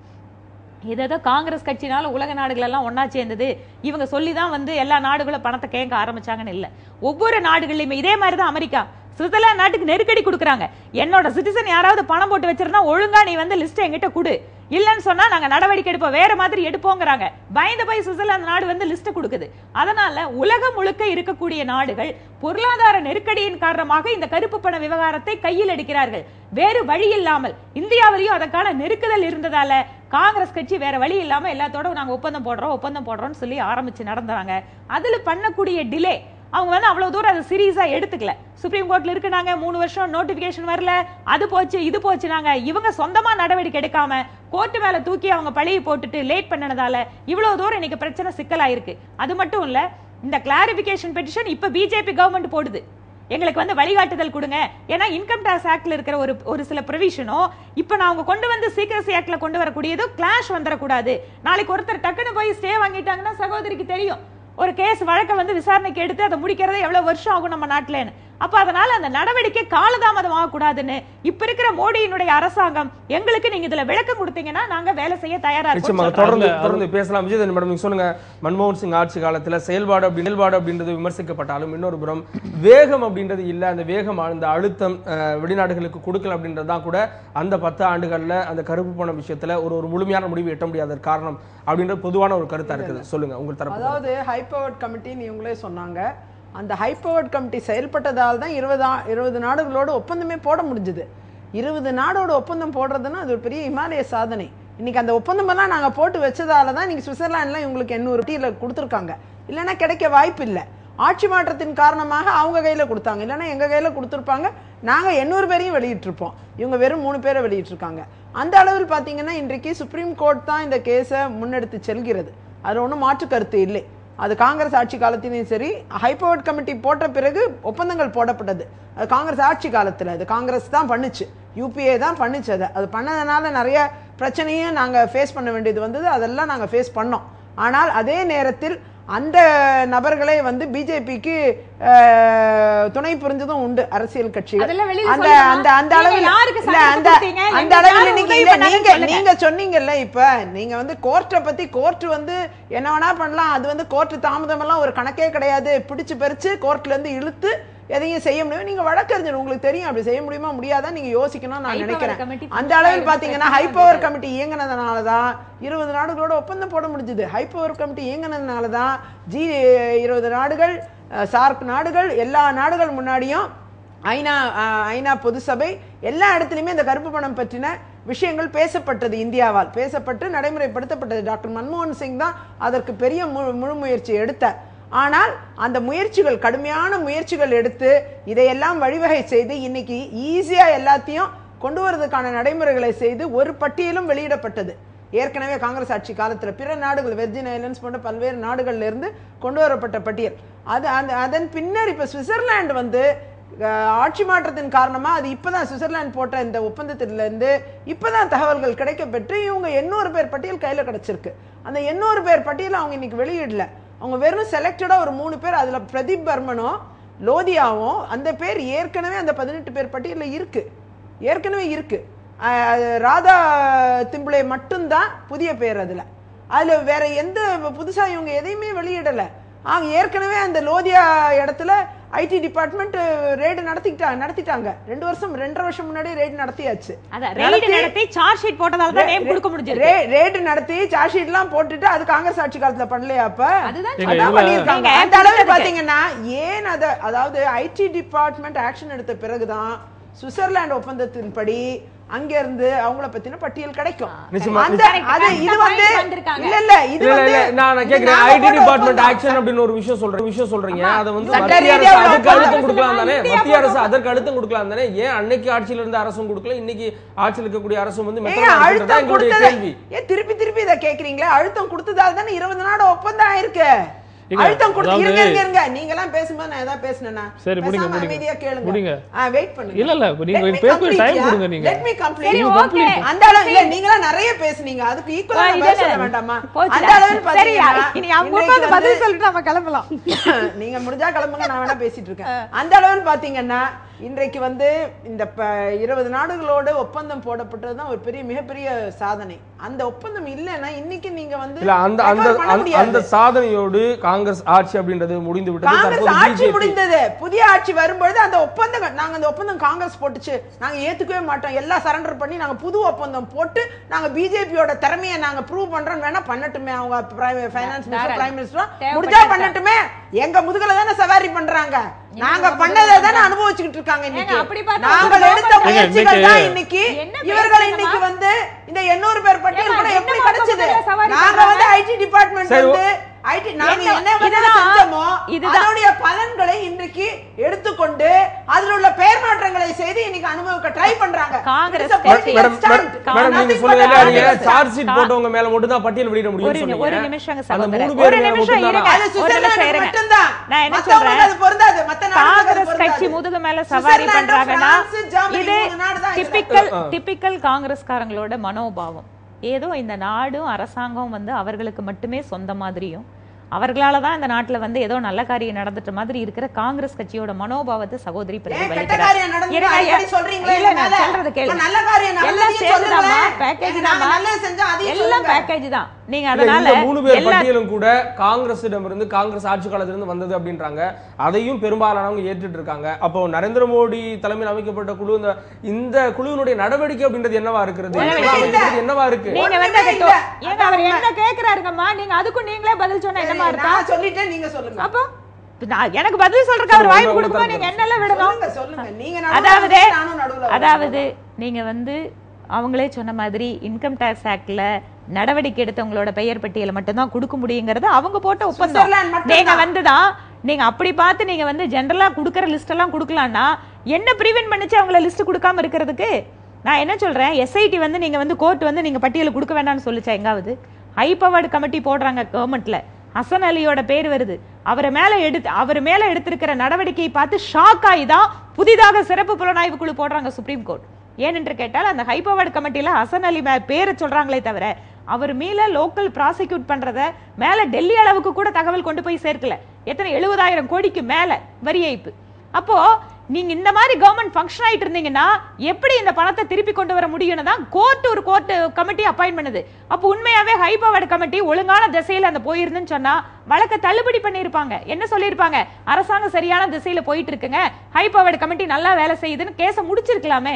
எதோ காங்கிரஸ் கட்சினால உலக நாடுகள் எல்லாம் ஒன்றா சேர்ந்தது. இவங்க சொல்லி தான் வந்து எல்லா நாடுகளும் பணத்தை கேட்க ஆரம்பிச்சாங்கன்னு இல்ல. ஒவ்வொரு நாடுகள்லையுமே இதே மாதிரி தான் அமெரிக்கா. சுவிட்சர்லாந்து நாட்டுக்கு நெருக்கடி கொடுக்குறாங்க. என்னோட சிட்டிசன் யாராவது பணம் போட்டு வச்சிருந்தா ஒழுங்கா நீ வந்து லிஸ்ட் என்கிட்ட கொடு. இல்லைன்னு சொன்னா நாங்க நடவடிக்கை எடுப்போம். வேற மாதிரி எடுப்போங்கிறாங்க. பயந்து போய் சுவிட்சர்லாந்து நாடு வந்து லிஸ்ட் கொடுக்குது. அதனால உலகம் முழுக்க இருக்கக்கூடிய நாடுகள் பொருளாதார நெருக்கடியின் காரணமாக இந்த கருப்பு பண விவகாரத்தை கையில் எடுக்கிறார்கள். வேறு வழி இல்லாமல் இந்தியாவிலையும் அதற்கான நெருக்குதல் இருந்ததால காங்கிரஸ் கட்சி வேற வழி இல்லாம எல்லாத்தோட நாங்க ஒப்பந்தம் போடுறோம் ஒப்பந்தம் போடுறோம்னு சொல்லி ஆரம்பிச்சு நடந்தாங்க. அதுல பண்ணக்கூடிய டிலே அவங்க வந்து அவ்வளோ தூரம் அதை சீரியஸாக எடுத்துக்கல. சுப்ரீம் கோர்ட்டில் இருக்குனாங்க மூணு வருஷம் நோட்டிஃபிகேஷன் வரல அது போச்சு இது போச்சுனாங்க. இவங்க சொந்தமாக நடவடிக்கை எடுக்காம கோர்ட்டு மேலே தூக்கி அவங்க பழியை போட்டுட்டு லேட் பண்ணனதால இவ்வளோ தூரம் இன்னைக்கு பிரச்சனை சிக்கலாயிருக்கு. அது மட்டும் இல்லை இந்த கிளாரிஃபிகேஷன் பெட்டிஷன் இப்போ பிஜேபி கவர்மெண்ட் போடுது. எங்களுக்கு வந்து வழிகாட்டுதல் கொடுங்க. ஏன்னா இன்கம் டேக்ஸ் ஆக்டில் இருக்கிற ஒரு ஒரு சில ப்ரொவிஷனோ இப்போ நான் அவங்க கொண்டு வந்து சீக்கிரசி ஆக்டில் கொண்டு வரக்கூடியதோ கிளாஷ் வந்துடக்கூடாது நாளைக்கு ஒருத்தர் டக்குன்னு போய் ஸ்டே வாங்கிட்டாங்கன்னா சகோதரிக்கு தெரியும். ஒரு கேஸ் வழக்கை வந்து விசாரணைக்கு எடுத்து அதை முடிக்கிறதே எவ்வளவு வருஷம் ஆகும் நம்ம நாட்டில்னு அப்ப அதனால அந்த நடவடிக்கை காலதாமதம் ஆகக்கூடாதுன்னு இப்ப இருக்கிற மோடியினுடைய அரசாங்கம் எங்களுக்கு நீங்க இதுல விளக்கம் கொடுத்தீங்கன்னா நாங்க வேலை செய்ய தயாரா இருக்கோம் தொடர்ந்து தொடர்ந்து பேசலாம். விஜயதன் மேடம் நீங்க சொல்லுங்க. மன்மோகன் சிங் ஆட்சி காலத்துல செயல்பாடு அப்படி செயல்பாடு அப்படின்றது விமர்சிக்கப்பட்டாலும் இன்னொரு புறம் வேகம் அப்படின்றது இல்ல. அந்த வேகம் அந்த அழுத்தம் அஹ், வெளிநாடுகளுக்கு கொடுக்கல அப்படின்றது தான் கூட அந்த பத்து ஆண்டுகள்ல அந்த கருப்பு பணம் விஷயத்துல ஒரு ஒரு முழுமையான முடிவு எட்ட முடியாத காரணம் அப்படின்றது பொதுவான ஒரு கருத்தா இருக்குது. சொல்லுங்க உங்கள் தரப்பு அதாவது ஹை பவர்ட் கமிட்டின்னு இவங்களே சொன்னாங்க. அந்த ஹை பவர்ட் கமிட்டி செயல்பட்டதால் தான் இருபது இருபது நாடுகளோட ஒப்பந்தமே போட முடிஞ்சுது. இருபது நாடோட ஒப்பந்தம் போடுறதுன்னா அது ஒரு பெரிய இமாலய சாதனை. இன்றைக்கி அந்த ஒப்பந்தமெல்லாம் நாங்கள் போட்டு வச்சதால தான் இன்னைக்கு சுவிட்சர்லாண்டில் இவங்களுக்கு எண்ணூறு டீல கொடுத்துருக்காங்க. இல்லைன்னா கிடைக்க வாய்ப்பு இல்லை. ஆட்சி மாற்றத்தின் காரணமாக அவங்க கையில் கொடுத்தாங்க. இல்லைன்னா எங்கள் கையில் கொடுத்துருப்பாங்க. நாங்கள் எண்ணூறு பேரையும் வெளியிட்டிருப்போம். இவங்க வெறும் மூணு பேரை வெளியிட்டிருக்காங்க. அந்த அளவில் பார்த்தீங்கன்னா இன்றைக்கு சுப்ரீம் கோர்ட் தான் இந்த கேஸை முன்னெடுத்து செல்கிறது. அதில் ஒன்றும் மாற்று கருத்து இல்லை. அது காங்கிரஸ் ஆட்சி காலத்திலையும் சரி ஹைபவர்ட் கமிட்டி போட்ட பிறகு ஒப்பந்தங்கள் போடப்பட்டது. அது காங்கிரஸ் ஆட்சி காலத்தில் அது காங்கிரஸ் தான் பண்ணுச்சு. யூபிஏ தான் பண்ணுச்சு அதை. அது பண்ணதுனால நிறைய பிரச்சனையும் நாங்கள் ஃபேஸ் பண்ண வேண்டியது வந்தது. அதெல்லாம் நாங்கள் ஃபேஸ் பண்ணோம். ஆனால் அதே நேரத்தில் அந்த நபர்களே வந்து பிஜேபிக்கு துணை புரிஞ்சதும் உண்டு அரசியல் கட்சிகள் அந்த? அந்த அந்த அளவில் அந்த? அந்த அளவில் நீங்க நீங்க. நீங்க சொன்னீங்கல்ல இப்ப நீங்க வந்து கோர்ட்டை பத்தி கோர்ட் வந்து என்ன வேணா பண்ணலாம் அது வந்து கோர்ட் தாமதம் எல்லாம் ஒரு கணக்கே கிடையாது பிடிச்சு பறிச்சு கோர்ட்ல இருந்து இழுத்து எதையும் செய்ய முடியும். நீங்க வழக்கறிஞர் உங்களுக்கு தெரியும். அப்படி செய்ய முடியுமா முடியாதா நீங்க யோசிக்கணும் நான் நினைக்கிறேன். அந்த அளவில் புதுசா பாத்தீங்கன்னா எடுத்து ஹை பவர் கமிட்டி இயங்கினதுனால தான் இருபது நாடுகளோட ஒப்பந்தம் போட முடிஞ்சது. ஹை பவர் கமிட்டி இயங்கினதுனால தான் ஜி இருபது நாடுகள் சார்க் நாடுகள் எல்லா நாடுகள் முன்னாடியும் ஐநா ஐநா பொது சபை எல்லா இடத்துலையுமே இந்த கருப்பு பணம் பற்றின விஷயங்கள் பேசப்பட்டது இந்தியாவால். பேசப்பட்டு நடைமுறைப்படுத்தப்பட்டது. டாக்டர் மன்மோகன் சிங் தான் அதற்கு பெரிய மு- முழு முயற்சி எடுத்தார். ஆனால் அந்த முயற்சிகள் கடுமையான முயற்சிகள் எடுத்து இதையெல்லாம் வழிவகை செய்து இன்னைக்கு ஈஸியாக எல்லாத்தையும் கொண்டு வரதுக்கான நடைமுறைகளை செய்து ஒரு பட்டியலும் வெளியிடப்பட்டது. ஏற்கனவே காங்கிரஸ் ஆட்சி காலத்தில் பிற நாடுகள் வெர்ஜின் ஐலண்ட்ஸ் போன்ற பல்வேறு நாடுகள்லேருந்து கொண்டு வரப்பட்ட பட்டியல். அது அந்த அதன் பின்னர் இப்போ சுவிட்சர்லாந்து வந்து ஆட்சி மாற்றத்தின் காரணமாக அது இப்போ தான் சுவிட்சர்லாந்து போட்ட இந்த ஒப்பந்தத்திலேருந்து இப்போ தான் தகவல்கள் கிடைக்கப்பெற்று இவங்க எண்ணூறு பேர் பட்டியல் கையில் கிடைச்சிருக்கு. அந்த எண்ணூறு பேர் பட்டியல் அவங்க இன்னைக்கு வெளியிடல. அவங்க வெறும் செலக்டடாக ஒரு மூணு பேர் அதில் பிரதீப் பர்மனும் லோதியாவும் அந்த பேர் ஏற்கனவே அந்த பதினெட்டு பேர் பட்டியலில் இருக்குது ஏற்கனவே இருக்குது ராதா திம்புளே மட்டும்தான் புதிய பேர் அதில். அதில் வேற எந்த புதுசாக இவங்க எதையுமே வெளியிடலை. ஆ ஏற்கனவே அந்த லோதியா இடத்துல ஐடி டிபார்ட்மெண்ட் ரேடு நடத்திக்கிட்டாங்க நடத்திட்டாங்க. ரெண்டு வருஷம் ரெண்டரை வருஷம் முன்னாடி ரேடு நடத்தியாச்சு. நடத்தி சார்ஜ் ஷீட் போட்டதால தான் நேம் கொடுக்க முடிஞ்சது ரேடு நடத்தி சார்ஜ் ஷீட் எல்லாம் போட்டுட்டு அது காங்கிரஸ் ஆட்சி காலத்துல பண்ணலையா அப்ப? அதான் நீங்க அந்த கொடுத்ததுக்கு. பாத்தீங்கன்னா ஏன் அத அதாவது ஐடி டிபார்ட்மெண்ட் ஆக்ஷன் எடுத்த பிறகுதான் சுவிட்சர்லாந்து ஒப்பந்தத்தின்படி அங்க இருந்து அவங்கள பத்தின பட்டியல் கிடைக்கும். நிச்சயமா, அந்த. அது இது வந்து. இல்ல இல்ல இது இல்ல வந்து நான் கேக்குறேன். ஐடி ஒப்பந்தம். ஆக்ஷன் அப்படின்னு ஒரு விஷயம் சொல்றேன் விஷயம் சொல்றீங்க. அதை வந்து மத்திய அரசு அதுக்கு அழுத்தம் கொடுக்கலாம் தானே? மத்திய அரசு அதற்கு அழுத்தம் கொடுக்கலாம் தானே? ஏன் அன்னைக்கு ஆட்சியில இருந்த அரசும் கொடுக்கல? இன்னைக்கு ஆட்சியில் இருக்கக்கூடிய அரசும் வந்து அழுத்தம் கொடுத்தது. கேள்வி. ஏன் திருப்பி திருப்பி இதை கேக்குறீங்களே? அழுத்தம் கொடுத்ததால தானே இருபது நாடு ஒப்பந்தம் ஆயிருக்கு. அழுத்தம் கொடுத்து இருங்க இருங்க இருங்க நீங்க எல்லாம் பேசும்போது நான் ஏதாவது பேசுனேனா சரி, முடிங்க, முடிங்க. அமைதியா கேளுங்க முடிங்க. வெயிட் பண்ணுங்க இல்ல, இல்ல, நீங்க பேச yeah. கொடுங்க நீங்க. Let me complete. சரி, நீங்க complete. அந்த அளவு இல்ல நீங்களா நிறைய பேசுனீங்க அதுக்கு ஈக்குவலா இல்ல. வேண்டாமா. அந்த அளவில் சரி, இனி அவங்க பதில் சொல்லிட்டு நம்ம கிளம்பலாம் நீங்க முடிஞ்சா கிளம்புங்க நான் வேணா பேசிட்டு இருக்கேன் அந்த அளவில் பாத்தீங்கன்னா இன்றைக்கு வந்து இந்த ப- இருபது நாடுகளோட ஒப்பந்தம் போடப்பட்டதுதான் ஒரு பெரிய மிகப்பெரிய சாதனை. அந்த ஒப்பந்தம் இல்லைன்னா இன்னைக்கு நீங்க வந்து இல்ல அந்த அந்த அந்த- சாதனையோடு காங்கிரஸ் ஆட்சி அப்படின்றது முடிந்து விட்டது காங்கிரஸ் ஆட்சி முடிந்தது. புதிய ஆட்சி வரும்பொழுது அந்த ஒப்பந்தம் நாங்க அந்த ஒப்பந்தம் காங்கிரஸ் போட்டுச்சு. நாங்க ஏத்துக்கவே மாட்டோம். எல்லாம் சரண்டர் பண்ணி நாங்க புது ஒப்பந்தம் போட்டு நாங்க பிஜேபியோட திறமையை நாங்க ப்ரூவ் பண்றோம் வேணா பண்ணட்டுமே. அவங்க ஃபைனான்ஸ் மினிஸ்டர் பிரைம் மினிஸ்டர் முடிஞ்சா பண்ணட்டுமே. எங்க முதுகுல தானே சவாரி பண்றாங்க? நாங்க பண்ணதை தானே அனுபவிச்சுக்கிட்டு இருக்காங்க இன்னைக்கு. ஏங்க, அப்படி பார்த்தா நாங்கள் எடுத்த முயற்சிகள் தான் இன்னைக்கு. இவர்கள்? இன்னைக்கு வந்து இந்த எண்ணூறு பேர் பட்டியல் கூட எப்படி கிடைச்சது? நாங்க? வந்து ஐடி டிபார்ட்மெண்ட் வந்து ஐடி நாங்க என்ன- செஞ்சோமோ இதுதான். அதனுடைய பலன்களை இன்றைக்கு எடுத்துக்கொண்டு அதில் உள்ள பெயர் மாற்றங்களை செய்து இன்னைக்கு அனுபவிக்க ட்ரை பண்றாங்க காங்கிரஸ் மேடம் நீங்க சொல்லுங்க நீங்க சார்ஜ் ஷீட் போட்டவங்க மேல மட்டும் தான் பட்டியல் வெளியிட முடியும் ஒரு அந்த சகோதரர். ஒரு நிமிஷம் மட்டும் இருங்க. தானா அது நிமிஷம் சுவிட்சர்லாந்து இருங்க. மட்டும்தான். நான் என்ன சொல்றேன்? அது பொருந்தாது. மத்த காங்கிரஸ். கட்சி முதுகு மேல சவாரி பண்றாங்கன்னா இது தான். டிபிக்கல். டிபிக்கல் காங்கிரஸ்காரங்களோட மனோபாவம் ஏதோ இந்த நாடும் அரசாங்கம் வந்து அவர்களுக்கு மட்டுமே சொந்த மாதிரியும். அவர்களால தான் இந்த நாட்டுல வந்து ஏதோ நல்ல காரியம் நடந்துட்ட மாதிரி இருக்கிற காங்கிரஸ் கட்சியோட மனோபாவத்தை சகோதரி பிரதிபலிக்கிறார் எல்லாம். பேக்கேஜ் தான். நீங்க அதனால மூணு பேர் பட்டியலும் கூட காங்கிரசிடம் இருந்து காங்கிரஸ் ஆட்சி காலத்துல இருந்து வந்தது அப்படின்றாங்க. அதையும் பெரும்பாலானவங்க ஏற்றுட்டு இருக்காங்க அப்போ நரேந்திர மோடி தலைமையில் அமைக்கப்பட்ட குழு இந்த இந்த குழுவினுடைய நடவடிக்கை அப்படின்றது என்னவா இருக்கிறது? என்னவா இருக்கு? நீங்க வந்து ஏங்க அவர் என்ன கேக்குறாருங்கம்மா? நீங்க அதுக்கும் நீங்களே பதில் சொன்னா என்னமா இருக்கா சொல்லிட்டேன் நீங்க சொல்லுங்க. அப்போ எனக்கு பதில் சொல்றதுக்கு அவர் வாய்ப்பு கொடுக்குமா. நீங்க என்னெல்லாம் விடணும்? அதாவது. அதாவது நீங்க வந்து அவங்களே சொன்ன மாதிரி இன்கம் டேக்ஸ் ஆக்ட்ல நடவடிக்கை எடுத்தவங்களோட பெயர் பட்டியலை மட்டும்தான் கொடுக்க முடியுங்கிறது அவங்க போட்ட ஒப்பந்தம். நீங்க வந்துதான் நீங்க அப்படி பார்த்து நீங்க வந்து ஜெனரலா கொடுக்கற லிஸ்ட் எல்லாம் கொடுக்கலாம்னா என்ன ப்ரிவென்ட் பண்ணுச்சு அவங்கள லிஸ்ட் கொடுக்காம இருக்கிறதுக்கு? நான் என்ன சொல்றேன்? எஸ்ஐடி வந்து நீங்க வந்து கோர்ட் வந்து நீங்க பட்டியலை கொடுக்க வேண்டாம்னு சொல்லுச்சா எங்காவது? ஹை பவர்டு கமிட்டி போடுறாங்க கவர்மெண்ட்ல ஹசன் அலியோட பேர் வருது. அவரை மேல எடுத்து அவர் மேல எடுத்திருக்கிற நடவடிக்கையை பார்த்து ஷாக் ஆகி தான் புதிதாக சிறப்பு புலனாய்வு குழு போடுறாங்க சுப்ரீம் கோர்ட் ஏனென்று கேட்டால் அந்த ஹை பவர்டு கமிட்டியில ஹசன் அலி பேரை சொல்றாங்களே தவிர அவர் மேலே லோக்கல் ப்ராசிக்யூட் பண்ணுறத மேலே டெல்லி அளவுக்கு கூட தகவல் கொண்டு போய் சேர்க்கல. எத்தனை எழுபதாயிரம் கோடிக்கு மேலே வரி ஏய்ப்பு. அப்போது நீங்கள் இந்த மாதிரி கவர்மெண்ட் ஃபங்க்ஷன் ஆயிட்டு இருந்தீங்கன்னா எப்படி இந்த பணத்தை திருப்பி கொண்டு வர முடியும்னு தான் கோர்ட் ஒரு கோர்ட் கமிட்டி அப்பாயிண்ட் பண்ணுது. அப்போ உண்மையாகவே ஹை பவர்டு கமிட்டி ஒழுங்கான திசையில் அந்த போயிருந்துன்னு சொன்னால் வழக்கை தள்ளுபடி பண்ணியிருப்பாங்க. என்ன சொல்லியிருப்பாங்க? அரசாங்கம் சரியான திசையில் போயிட்டு இருக்குங்க. ஹை பவர்டு கமிட்டி நல்லா வேலை செய்யுதுன்னு கேஸை முடிச்சிருக்கலாமே.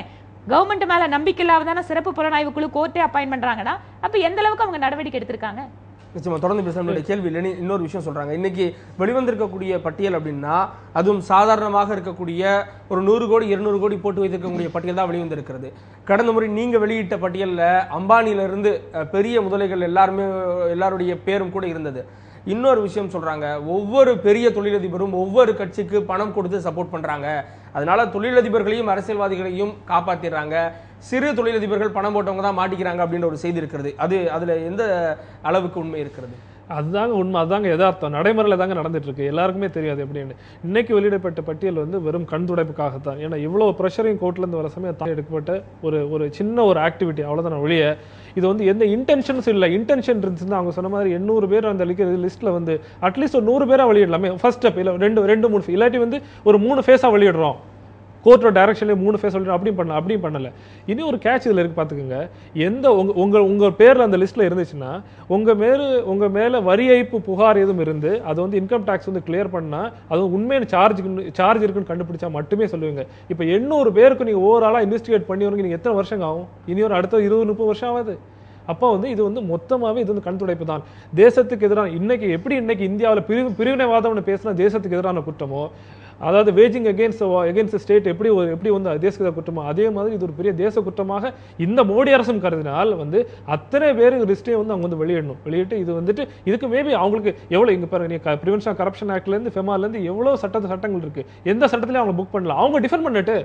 கவர்மெண்ட் மேலே நம்பிக்கை இல்லாம தானே சிறப்பு புலனாய்வு குழு கோர்ட்டே அப்பாயின் பண்ணுறாங்கன்னா அப்போ எந்த அளவுக்கு அவங்க நடவடிக்கை எடுத்திருக்காங்க? நிச்சயமா தொடர்ந்து பேச கேள்வி இல்லைன்னு இன்னொரு விஷயம் சொல்றாங்க. இன்னைக்கு வெளிவந்திருக்கக்கூடிய பட்டியல் அப்படின்னா அதுவும் சாதாரணமாக இருக்கக்கூடிய ஒரு நூறு கோடி இருநூறு கோடி போட்டு வைத்திருக்கக்கூடிய பட்டியல் தான் வெளிவந்திருக்கிறது. கடந்த முறை நீங்க வெளியிட்ட பட்டியலில் அம்பானியிலிருந்து பெரிய முதலைகள் எல்லாருமே எல்லாருடைய பேரும் கூட இருந்தது. இன்னொரு விஷயம் சொல்றாங்க ஒவ்வொரு பெரிய தொழிலதிபரும் ஒவ்வொரு கட்சிக்கு பணம் கொடுத்து சப்போர்ட் பண்றாங்க. அதனால தொழிலதிபர்களையும் அரசியல்வாதிகளையும் காப்பாற்றிடுறாங்க சிறு தொழிலதிபர்கள் பணம் போட்டவங்க தான் மாட்டிக்கிறாங்க அப்படின்ற ஒரு செய்தி இருக்கிறது. அது அதுல எந்த அளவுக்கு உண்மை இருக்கிறது? அதுதாங்க உண்மை அதுதாங்க யதார்த்தம். நடைமுறையில் தாங்க நடந்துட்டுருக்கு. எல்லாருக்குமே தெரியாது எப்படின்னு. இன்னைக்கு வெளியிடப்பட்ட பட்டியல் வந்து வெறும் கண் துடைப்புக்காகத்தான். ஏன்னா இவ்வளோ ப்ரெஷரையும் கோர்ட்லேருந்து வர சமயம் தான் எடுக்கப்பட்ட ஒரு ஒரு சின்ன ஒரு ஆக்டிவிட்டி அவ்வளோதான் ஒழிய இது வந்து எந்த இன்டென்ஷன்ஸ் இல்லை. இன்டென்ஷன் இருந்துச்சுன்னா அவங்க சொன்ன மாதிரி எண்ணூறு பேர் அந்த லிஸ்ட்டில் வந்து அட்லீஸ்ட் ஒரு நூறு பேராக வெளியிடலாமே. ஃபர்ஸ்ட் ஸ்டெப் இல்லை ரெண்டு ரெண்டு மூணு இல்லாட்டி வந்து ஒரு மூணு ஃபேஸாக வெளியிடுறோம். கோர்ட்டோட டைரக்ஷன்லேயே மூணு ஃபேஸ் சொல்லிட்டு அப்படியும் பண்ணல அப்படியும் பண்ணல. இனி ஒரு கேட்ச் இதில் இருக்கு பார்த்துக்கோங்க. எந்த உங்கள் உங்கள் உங்கள் பேரில் அந்த லிஸ்ட்டில் இருந்துச்சுன்னா உங்கள் மேல உங்கள் மேலே வரி ஏய்ப்பு புகார் எதுவும் இருந்து அது வந்து இன்கம் டேக்ஸ் வந்து கிளியர் பண்ணால் அது உண்மையான சார்ஜ் சார்ஜ் இருக்குன்னு கண்டுபிடிச்சா மட்டுமே சொல்லுவீங்க. இப்போ எண்ணூறு பேருக்கு நீங்கள் ஓவராலாக இன்வெஸ்டிகேட் பண்ணி வரீங்க நீங்கள் எத்தனை வருஷம் ஆகும்? இனி ஒரு அடுத்த இருபது முப்பது வருஷம் ஆகாது அப்போ வந்து இது வந்து மொத்தமாகவே இது வந்து கண் துடைப்பு தான். தேசத்துக்கு எதிரான இன்னைக்கு எப்படி இன்னைக்கு இந்தியாவில் பிரிவு பிரிவினைவாதம்னு பேசினா தேசத்துக்கு எதிரான குற்றமோ அதாவது வேஜிங் அகேன்ஸ்ட் அகேன்ஸ்ட் ஸ்டேட் எப்படி ஒரு எப்படி வந்து தேச குற்றமோ அதே மாதிரி இது ஒரு பெரிய தேச குற்றமாக இந்த மோடி அரசும் கருதினால் வந்து அத்தனை பேர் லிஸ்ட்டே வந்து அவங்க வந்து வெளியிடணும். வெளியிட்டு இது வந்துட்டு இதுக்கு மேபி அவங்களுக்கு எவ்வளோ இங்கே பாருங்க நீங்கள் ப்ரிவென்ஷன் கரப்ஷன் ஆக்ட்லேருந்து ஃபெமாலேருந்து எவ்வளோ சட்ட சட்டங்கள் இருக்குது எந்த சட்டத்திலையும் அவங்க புக் பண்ணல. அவங்க டிஃபெண்ட் பண்ணிட்டு.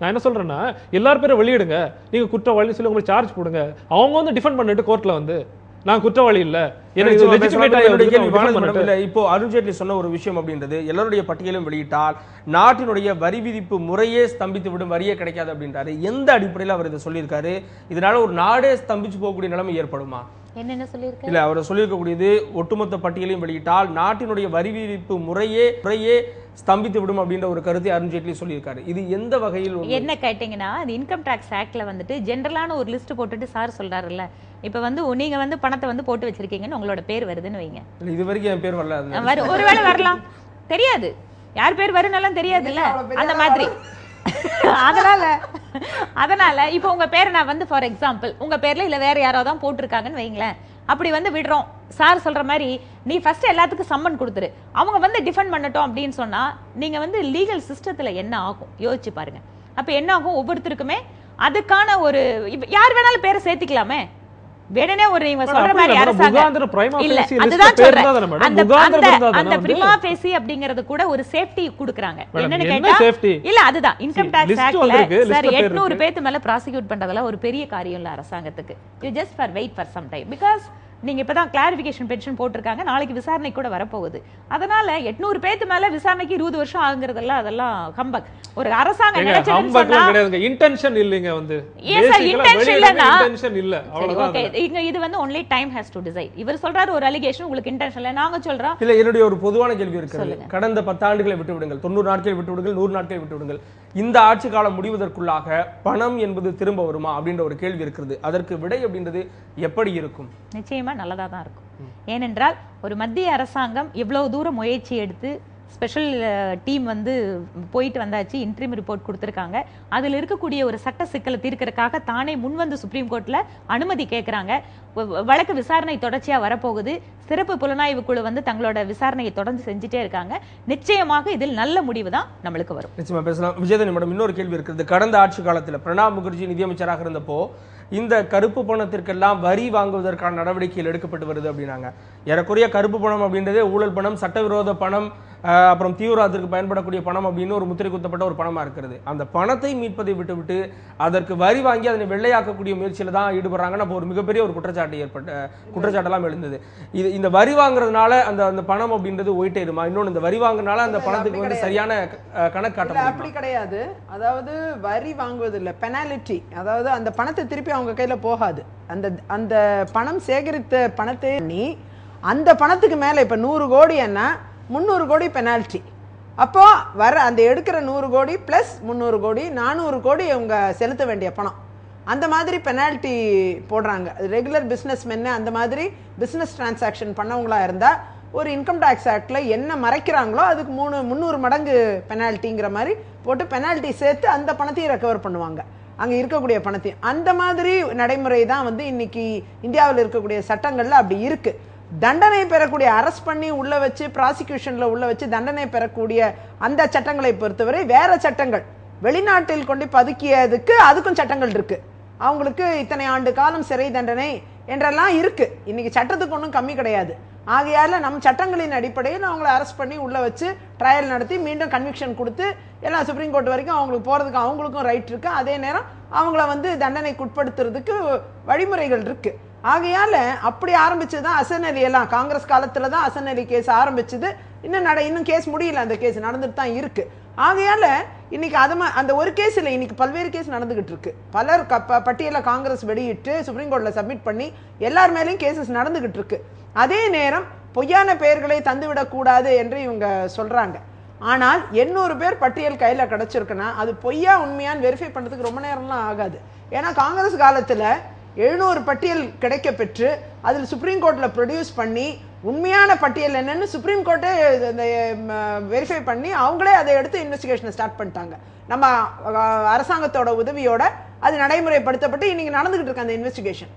நான் என்ன சொல்றேன்னா எல்லார் பேரும் வெளியிடுங்க. நீங்க குற்றவாளின்னு சொல்லி உங்களுக்கு சார்ஜ் போடுங்க. அவங்க வந்து டிஃபெண்ட் பண்ணிட்டு கோர்ட்டில் வந்து. நான் குற்றவாளி இல்ல. இப்போ அருண் ஜேட்லி சொன்ன ஒரு விஷயம் அப்படின்றது எல்லாருடைய பட்டியலும் வெளியிட்டால் நாட்டினுடைய வரி விதிப்பு முறையே ஸ்தம்பித்து விடும் வரியே கிடைக்காது அப்படின்றாரு. எந்த அடிப்படையில் அவர் இதை சொல்லியிருக்காரு? இதனால ஒரு நாடே ஸ்தம்பிச்சு போகக்கூடிய நிலைமை ஏற்படுமா? என்னென்ன சொல்லியிருக்க? இல்ல அவர் சொல்லியிருக்கக்கூடியது ஒட்டுமொத்த பட்டியலையும் வெளியிட்டால் நாட்டினுடைய வரி விதிப்பு முறையே முறையே ஸ்தம்பித்து விடும் அப்படின்ற ஒரு கருத்தை அருண் ஜேட்லி சொல்லியிருக்காரு. இது எந்த வகையில்? என்ன கேட்டீங்கன்னா அது இன்கம் டேக்ஸ் ஆக்ட்ல வந்துட்டு ஜென்ரலான ஒரு லிஸ்ட் போட்டுட்டு சார் சொல்றாருல்ல. இப்ப வந்து நீங்க வந்து பணத்தை வந்து போட்டு வச்சிருக்கீங்கன்னு உங்களோட பேர் வருதுன்னு வைங்க. இல்ல, இது வரைக்கும் என் பேர் வரல. ஒருவேளை வரலாம். தெரியாது. யார் பேர் வரும்னெல்லாம் தெரியாதுல்ல? அந்த மாதிரி. அதனால அதனால இப்போ உங்க பேரை நான் வந்து ஃபார் எக்ஸாம்பிள் உங்க பேர்ல இல்ல வேற யாரோ தான் போட்டிருக்காங்கன்னு வைங்களேன். அப்படி வந்து விடுறோம். சார் சொல்ற மாதிரி நீ ஃபர்ஸ்ட் எல்லாத்துக்கும் சம்மன் கொடுத்துரு. அவங்க வந்து டிஃபெண்ட் பண்ணட்டும் அப்படின்னு சொன்னா நீங்க வந்து லீகல் சிஸ்டத்துல என்ன ஆகும்? யோசிச்சு பாருங்க. அப்ப என்ன ஆகும்? ஒவ்வொருத்தருக்குமே அதுக்கான ஒரு யார் வேணாலும் பேரை சேர்த்துக்கலாமே. வேணுனே ஒரு நீங்க சொல்ற மாதிரி அரசாங்கம் இல்ல அதுதான் சொல்றேன்? அந்த அந்த? பிரிமா ஃபேசி அப்படிங்கிறது கூட ஒரு சேஃப்டி கொடுக்குறாங்க என்னன்னு என்ன கேட்டா? இல்ல அதுதான் இன்கம் டாக்ஸ் ஆக்ட்ல சார் ல பேர் 800 இருக்கு. பேத்து மேல ப்ராசிக்யூட் பண்றதெல்லாம் ஒரு பெரிய காரியம் இல்ல அரசாங்கத்துக்கு you just for wait for some time because நீங்க இப்பதான் கிளாரிபிகேஷன் பென்ஷன் போட்டிருக்காங்க. நாளைக்கு விசாரணை கூட வரப்போகுது. அதனால எட்நூறு பேத்து மேல விசாரணைக்கு இருபது வருஷம் ஆகுங்கிறதெல்லாம் அதெல்லாம் ஹம்பக் ஒரு அரசாங்கம் இன்டென்ஷன் இல்லைங்க வந்து. இன்டென்ஷன் இல்ல. இங்க இது வந்து only time has to decide இவர் சொல்றாரு ஒரு அலிகேஷன் உங்களுக்கு இன்டென்ஷன் இல்ல. நாங்க சொல்றோம். இல்ல என்னுடைய ஒரு பொதுவான கேள்வி சொல்லுங்க. கடந்த பத்தாண்டுகளை விட்டு விடுங்கள் தொண்ணூறு நாட்களை விட்டு விடுங்கள் நூறு நாட்களை விட்டு விடுங்கள் இந்த ஆட்சி காலம் முடிவதற்குள்ளாக பணம் என்பது திரும்ப வருமா அப்படின்ற ஒரு கேள்வி இருக்கிறது. அதற்கு விடை அப்படின்றது எப்படி இருக்கும்? நிச்சயமா நல்லதா தான் இருக்கும். ஏனென்றால் ஒரு மத்திய அரசாங்கம் இவ்வளவு தூரம் முயற்சி எடுத்து ஸ்பெஷல் டீம் uh, வந்து போயிட்டு வந்தாச்சு. இன்ட்ரீம் ரிப்போர்ட் கொடுத்துருக்காங்க. அதில் இருக்கக்கூடிய ஒரு சட்ட சிக்கலை தீர்க்கறதுக்காக தானே முன்வந்து சுப்ரீம் கோர்ட்டில் அனுமதி கேட்குறாங்க வழக்கு விசாரணை தொடர்ச்சியாக வரப்போகுது. சிறப்பு புலனாய்வு குழு வந்து தங்களோட விசாரணையை தொடர்ந்து செஞ்சுட்டே இருக்காங்க. நிச்சயமாக இதில் நல்ல முடிவு தான் நம்மளுக்கு வரும். நிச்சயமா பேசலாம். விஜயதனி மேடம் இன்னொரு கேள்வி இருக்கிறது. கடந்த ஆட்சி காலத்தில் பிரணாப் முகர்ஜி நிதியமைச்சராக இருந்தப்போ இந்த கருப்பு பணத்திற்கெல்லாம் வரி வாங்குவதற்கான நடவடிக்கைகள் எடுக்கப்பட்டு வருது அப்படின்னாங்க. ஏறக்குறைய கருப்பு பணம் அப்படின்றதே ஊழல் பணம் சட்டவிரோத பணம் அப்புறம் தீவிரவாதத்திற்கு பயன்படக்கூடிய பணம் அப்படின்னு ஒரு முத்திரை குத்தப்பட்ட ஒரு பணமா இருக்கிறது. அந்த பணத்தை மீட்பதை விட்டுவிட்டு அதற்கு வரி வாங்கி அதனை வெள்ளையாக்கக்கூடிய முயற்சியில தான் ஈடுபடுறாங்கன்னு அப்போ ஒரு மிகப்பெரிய ஒரு குற்றச்சாட்டு ஏற்பட்ட குற்றச்சாட்டெல்லாம் எழுந்தது. இது இந்த வரி வாங்குறதுனால அந்த அந்த பணம் அப்படின்றது ஒயிட்டேருமா இன்னொன்று இந்த வரி வாங்குறதுனால அந்த பணத்துக்கு வந்து சரியான கணக்கு காட்ட? அப்படி கிடையாது. அதாவது வரி வாங்குவது இல்ல பெனாலிட்டி அதாவது அந்த பணத்தை திருப்பி அவங்க கையில போகாது. அந்த அந்த பணம் சேகரித்த பணத்தை நீ அந்த பணத்துக்கு மேல இப்ப நூறு கோடின்னா முந்நூறு கோடி பெனால்ட்டி அப்போது வர அந்த எடுக்கிற நூறு கோடி ப்ளஸ் முந்நூறு கோடி நானூறு கோடி அவங்க செலுத்த வேண்டிய பணம். அந்த மாதிரி பெனால்ட்டி போடுறாங்க. ரெகுலர் பிஸ்னஸ் மென்னு அந்த மாதிரி பிஸ்னஸ் டிரான்சாக்ஷன் பண்ணவங்களா இருந்தால் ஒரு இன்கம் டேக்ஸ் ஆக்டில் என்ன மறைக்கிறாங்களோ அதுக்கு மூணு முந்நூறு மடங்கு பெனால்ட்டிங்கிற மாதிரி போட்டு பெனால்ட்டி சேர்த்து அந்த பணத்தையும் ரெக்கவர் பண்ணுவாங்க. அங்கே இருக்கக்கூடிய பணத்தையும். அந்த மாதிரி நடைமுறை தான் வந்து இன்றைக்கி இந்தியாவில் இருக்கக்கூடிய சட்டங்களில் அப்படி இருக்குது தண்டனை பெறக்கூடிய அரெஸ்ட் பண்ணி உள்ள வச்சு ப்ராசிக்யூஷனில் உள்ள வச்சு தண்டனை பெறக்கூடிய அந்த சட்டங்களை பொறுத்தவரை வேற சட்டங்கள். வெளிநாட்டில் கொண்டு பதுக்கியதுக்கு அதுக்கும் சட்டங்கள் இருக்கு. அவங்களுக்கு இத்தனை ஆண்டு காலம் சிறை தண்டனை என்றெல்லாம் இருக்கு. இன்னைக்கு சட்டத்துக்கு ஒன்றும் கம்மி கிடையாது. ஆகையால நம் சட்டங்களின் அடிப்படையில் அவங்கள அரெஸ்ட் பண்ணி உள்ள வச்சு ட்ரையல் நடத்தி மீண்டும் கன்விக்ஷன் கொடுத்து எல்லாம் சுப்ரீம் கோர்ட் வரைக்கும் அவங்களுக்கு போறதுக்கு அவங்களுக்கும் ரைட் இருக்கு. அதே நேரம் அவங்கள வந்து தண்டனைக்கு உட்படுத்துறதுக்கு வழிமுறைகள் இருக்குது ஆகையால அப்படி ஆரம்பிச்சது தான் அசன் எல்லாம். காங்கிரஸ் காலத்தில் தான் அசன் அலி கேஸ் ஆரம்பிச்சது. இன்னும் நட இன்னும் கேஸ் முடியல அந்த கேஸ் நடந்துட்டு தான் இருக்கு. ஆகையால இன்னைக்கு அது அந்த ஒரு கேஸ் இல்லை இன்னைக்கு பல்வேறு கேஸ் நடந்துகிட்டு இருக்கு பலர் க- பட்டியலை காங்கிரஸ் வெளியிட்டு சுப்ரீம் கோர்ட்டில் சப்மிட் பண்ணி எல்லார் மேலேயும் கேசஸ் நடந்துகிட்டு இருக்கு அதே நேரம் பொய்யான பெயர்களை தந்துவிடக்கூடாது என்று இவங்க சொல்றாங்க. ஆனால் எண்ணூறு பேர் பட்டியல் கையில் கிடச்சிருக்குன்னா அது பொய்யா உண்மையான்னு வெரிஃபை பண்ணுறதுக்கு ரொம்ப நேரம்லாம் ஆகாது. ஏன்னா காங்கிரஸ் காலத்தில் எழுநூறு பட்டியல் கிடைக்க பெற்று அதில் சுப்ரீம் கோர்ட்டில் ப்ரொடியூஸ் பண்ணி உண்மையான பட்டியல் என்னன்னு சுப்ரீம் கோர்ட்டே அந்த வெரிஃபை பண்ணி அவங்களே அதை எடுத்து இன்வெஸ்டிகேஷனை ஸ்டார்ட் பண்ணிட்டாங்க. நம்ம அரசாங்கத்தோட உதவியோட அது நடைமுறைப்படுத்தப்பட்டு இன்றைக்கி நடந்துக்கிட்டு இருக்க அந்த இன்வெஸ்டிகேஷன்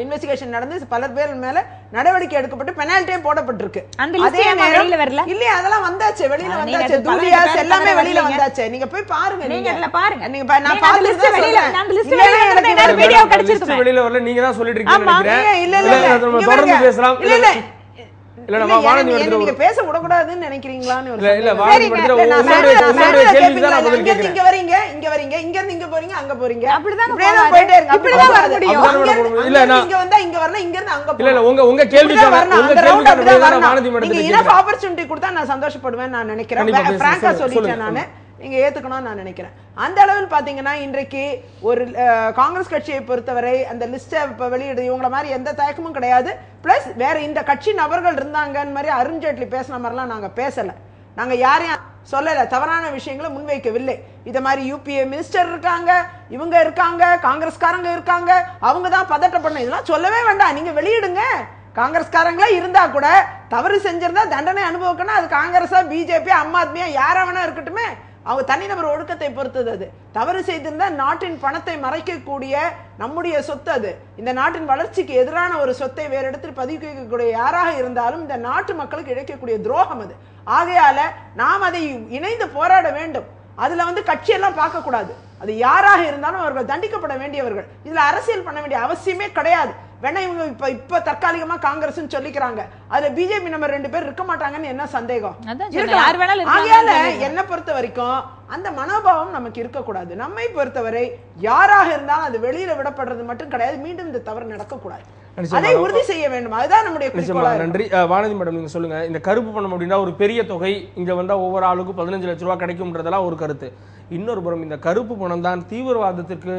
இன்வெஸ்டிகேஷன் நடந்து பலர் பேர் மேல நடவடிக்கை எடுக்கப்பட்டு பெனால்ட்டியும் போடப்பட்டிருக்கு அதே நேரம் வரல? இல்லையா அதெல்லாம் வந்தாச்சு வெளியில வந்தாச்சு பேர் எல்லாமே வெளியில. வந்தாச்சு நீங்க போய் பாருங்க நீங்க அதுல பாருங்க. நீங்க நான் list தான் வெளியில-. அந்த இல்லைன்னா வெளியில எனக்கு கிடைச்சிருக்குமே. list வெளியில வரல நீங்க தான் சொல்லிட்டு இருக்கீங்கன்னு ஆமா. நினைக்கிறேன் இல்ல, இல்ல, இல்ல, இல்ல, இல்ல. தொடர்ந்து. பேசலாம் இல்ல, இல்ல. இல்ல வானதி நீங்க பேச நினைக்கிறீங்களான்னு இல்ல இல்ல. வானதி உங்களுடைய உங்களுடைய தான் நான்? பதில் அங்கிருந்து கேட்கிறேன் இங்க வரீங்க இங்க வரீங்க இங்க இருந்து இங்க போறீங்க அங்க போறீங்க அப்படிதாங்க இப்படியே தான் போவாரு. போயிட்டே இருங்க. அப்படிதான் வர முடியும். இல்ல, நான்- இங்க வந்தா இங்க வரணும் இங்க இருந்து அங்க இல்ல இல்ல போகணும். உங்க உங்க கேள்விக்கான வரணும். உங்க கேள்விக்கான அப்படிதான் விடை நீங்க கேட்கிறேன் opportunity கொடுத்தா நான் சந்தோஷப்படுவேன் நான் நினைக்கிறேன். பிராங்கா சொல்லிட்டேன். நானு நீங்கள் ஏற்றுக்கணும்னு நான் நினைக்கிறேன். அந்த அளவில் பார்த்தீங்கன்னா இன்றைக்கு ஒரு காங்கிரஸ் கட்சியை பொறுத்தவரை அந்த லிஸ்ட்டை இப்போ வெளியிடு இவங்கள மாதிரி எந்த தயக்கமும் கிடையாது. ப்ளஸ் வேற இந்த கட்சி நபர்கள் இருந்தாங்கன்னு மாதிரி அருண்ஜேட்லி பேசின மாதிரிலாம் நாங்கள் பேசலை. நாங்கள் யாரையும் சொல்லலை. தவறான விஷயங்களை முன்வைக்கவில்லை. இதை மாதிரி யூபிஏ மினிஸ்டர் இருக்காங்க இவங்க இருக்காங்க காங்கிரஸ்காரங்க இருக்காங்க அவங்க தான் பதட்டப்படணும். இதெல்லாம் சொல்லவே வேண்டாம். நீங்கள் வெளியிடுங்க. காங்கிரஸ்காரங்களே இருந்தா கூட தவறு செஞ்சிருந்தா தண்டனை அனுபவிக்கணும். அது காங்கிரஸா பிஜேபி அம்மா ஆத்மியா யாரா வேணா இருக்கட்டுமே. அவங்க தனிநபர் ஒழுக்கத்தை பொறுத்தது அது. தவறு செய்திருந்தா நாட்டின் பணத்தை மறைக்கக்கூடிய நம்முடைய சொத்து அது. இந்த நாட்டின் வளர்ச்சிக்கு எதிரான ஒரு சொத்தை வேறு இடத்தில் பதிவு வைக்கக்கூடிய யாராக இருந்தாலும் இந்த நாட்டு மக்களுக்கு இழைக்கக்கூடிய துரோகம் அது. ஆகையால நாம் அதை இணைந்து போராட வேண்டும். அதுல வந்து கட்சியெல்லாம் பார்க்கக்கூடாது. அது யாராக இருந்தாலும் அவர்கள் தண்டிக்கப்பட வேண்டியவர்கள். இதுல அரசியல் பண்ண வேண்டிய அவசியமே கிடையாது. வேணா இவங்க இப்ப இப்ப தற்காலிகமா காங்கிரஸ் சொல்லிக்கிறாங்க. அதுல பிஜேபி நம்ம ரெண்டு பேர் இருக்க மாட்டாங்கன்னு என்ன சந்தேகம்? ஆகையால. என்ன பொறுத்த வரைக்கும் அந்த மனோபாவம் நமக்கு இருக்கக்கூடாது. நம்மை பொறுத்தவரை யாராக இருந்தாலும் அது வெளியில விடப்படுறது மட்டும் கிடையாது. மீண்டும் இந்த தவறு நடக்கக்கூடாது. அதை உறுதி செய்ய வேண்டும். அதுதான் நம்முடைய. நன்றி. அஹ், வானதி மேடம் நீங்க சொல்லுங்க. இந்த கருப்பு பணம் அப்படின்னா ஒரு பெரிய தொகை. இங்க வந்தா ஒவ்வொரு ஆளுக்கும் பதினஞ்சு லட்ச ரூபாய் கிடைக்கும்ன்றதெல்லாம் ஒரு கருத்து. இன்னொரு புறம் இந்த கருப்பு பணம் தான் தீவிரவாதத்திற்கு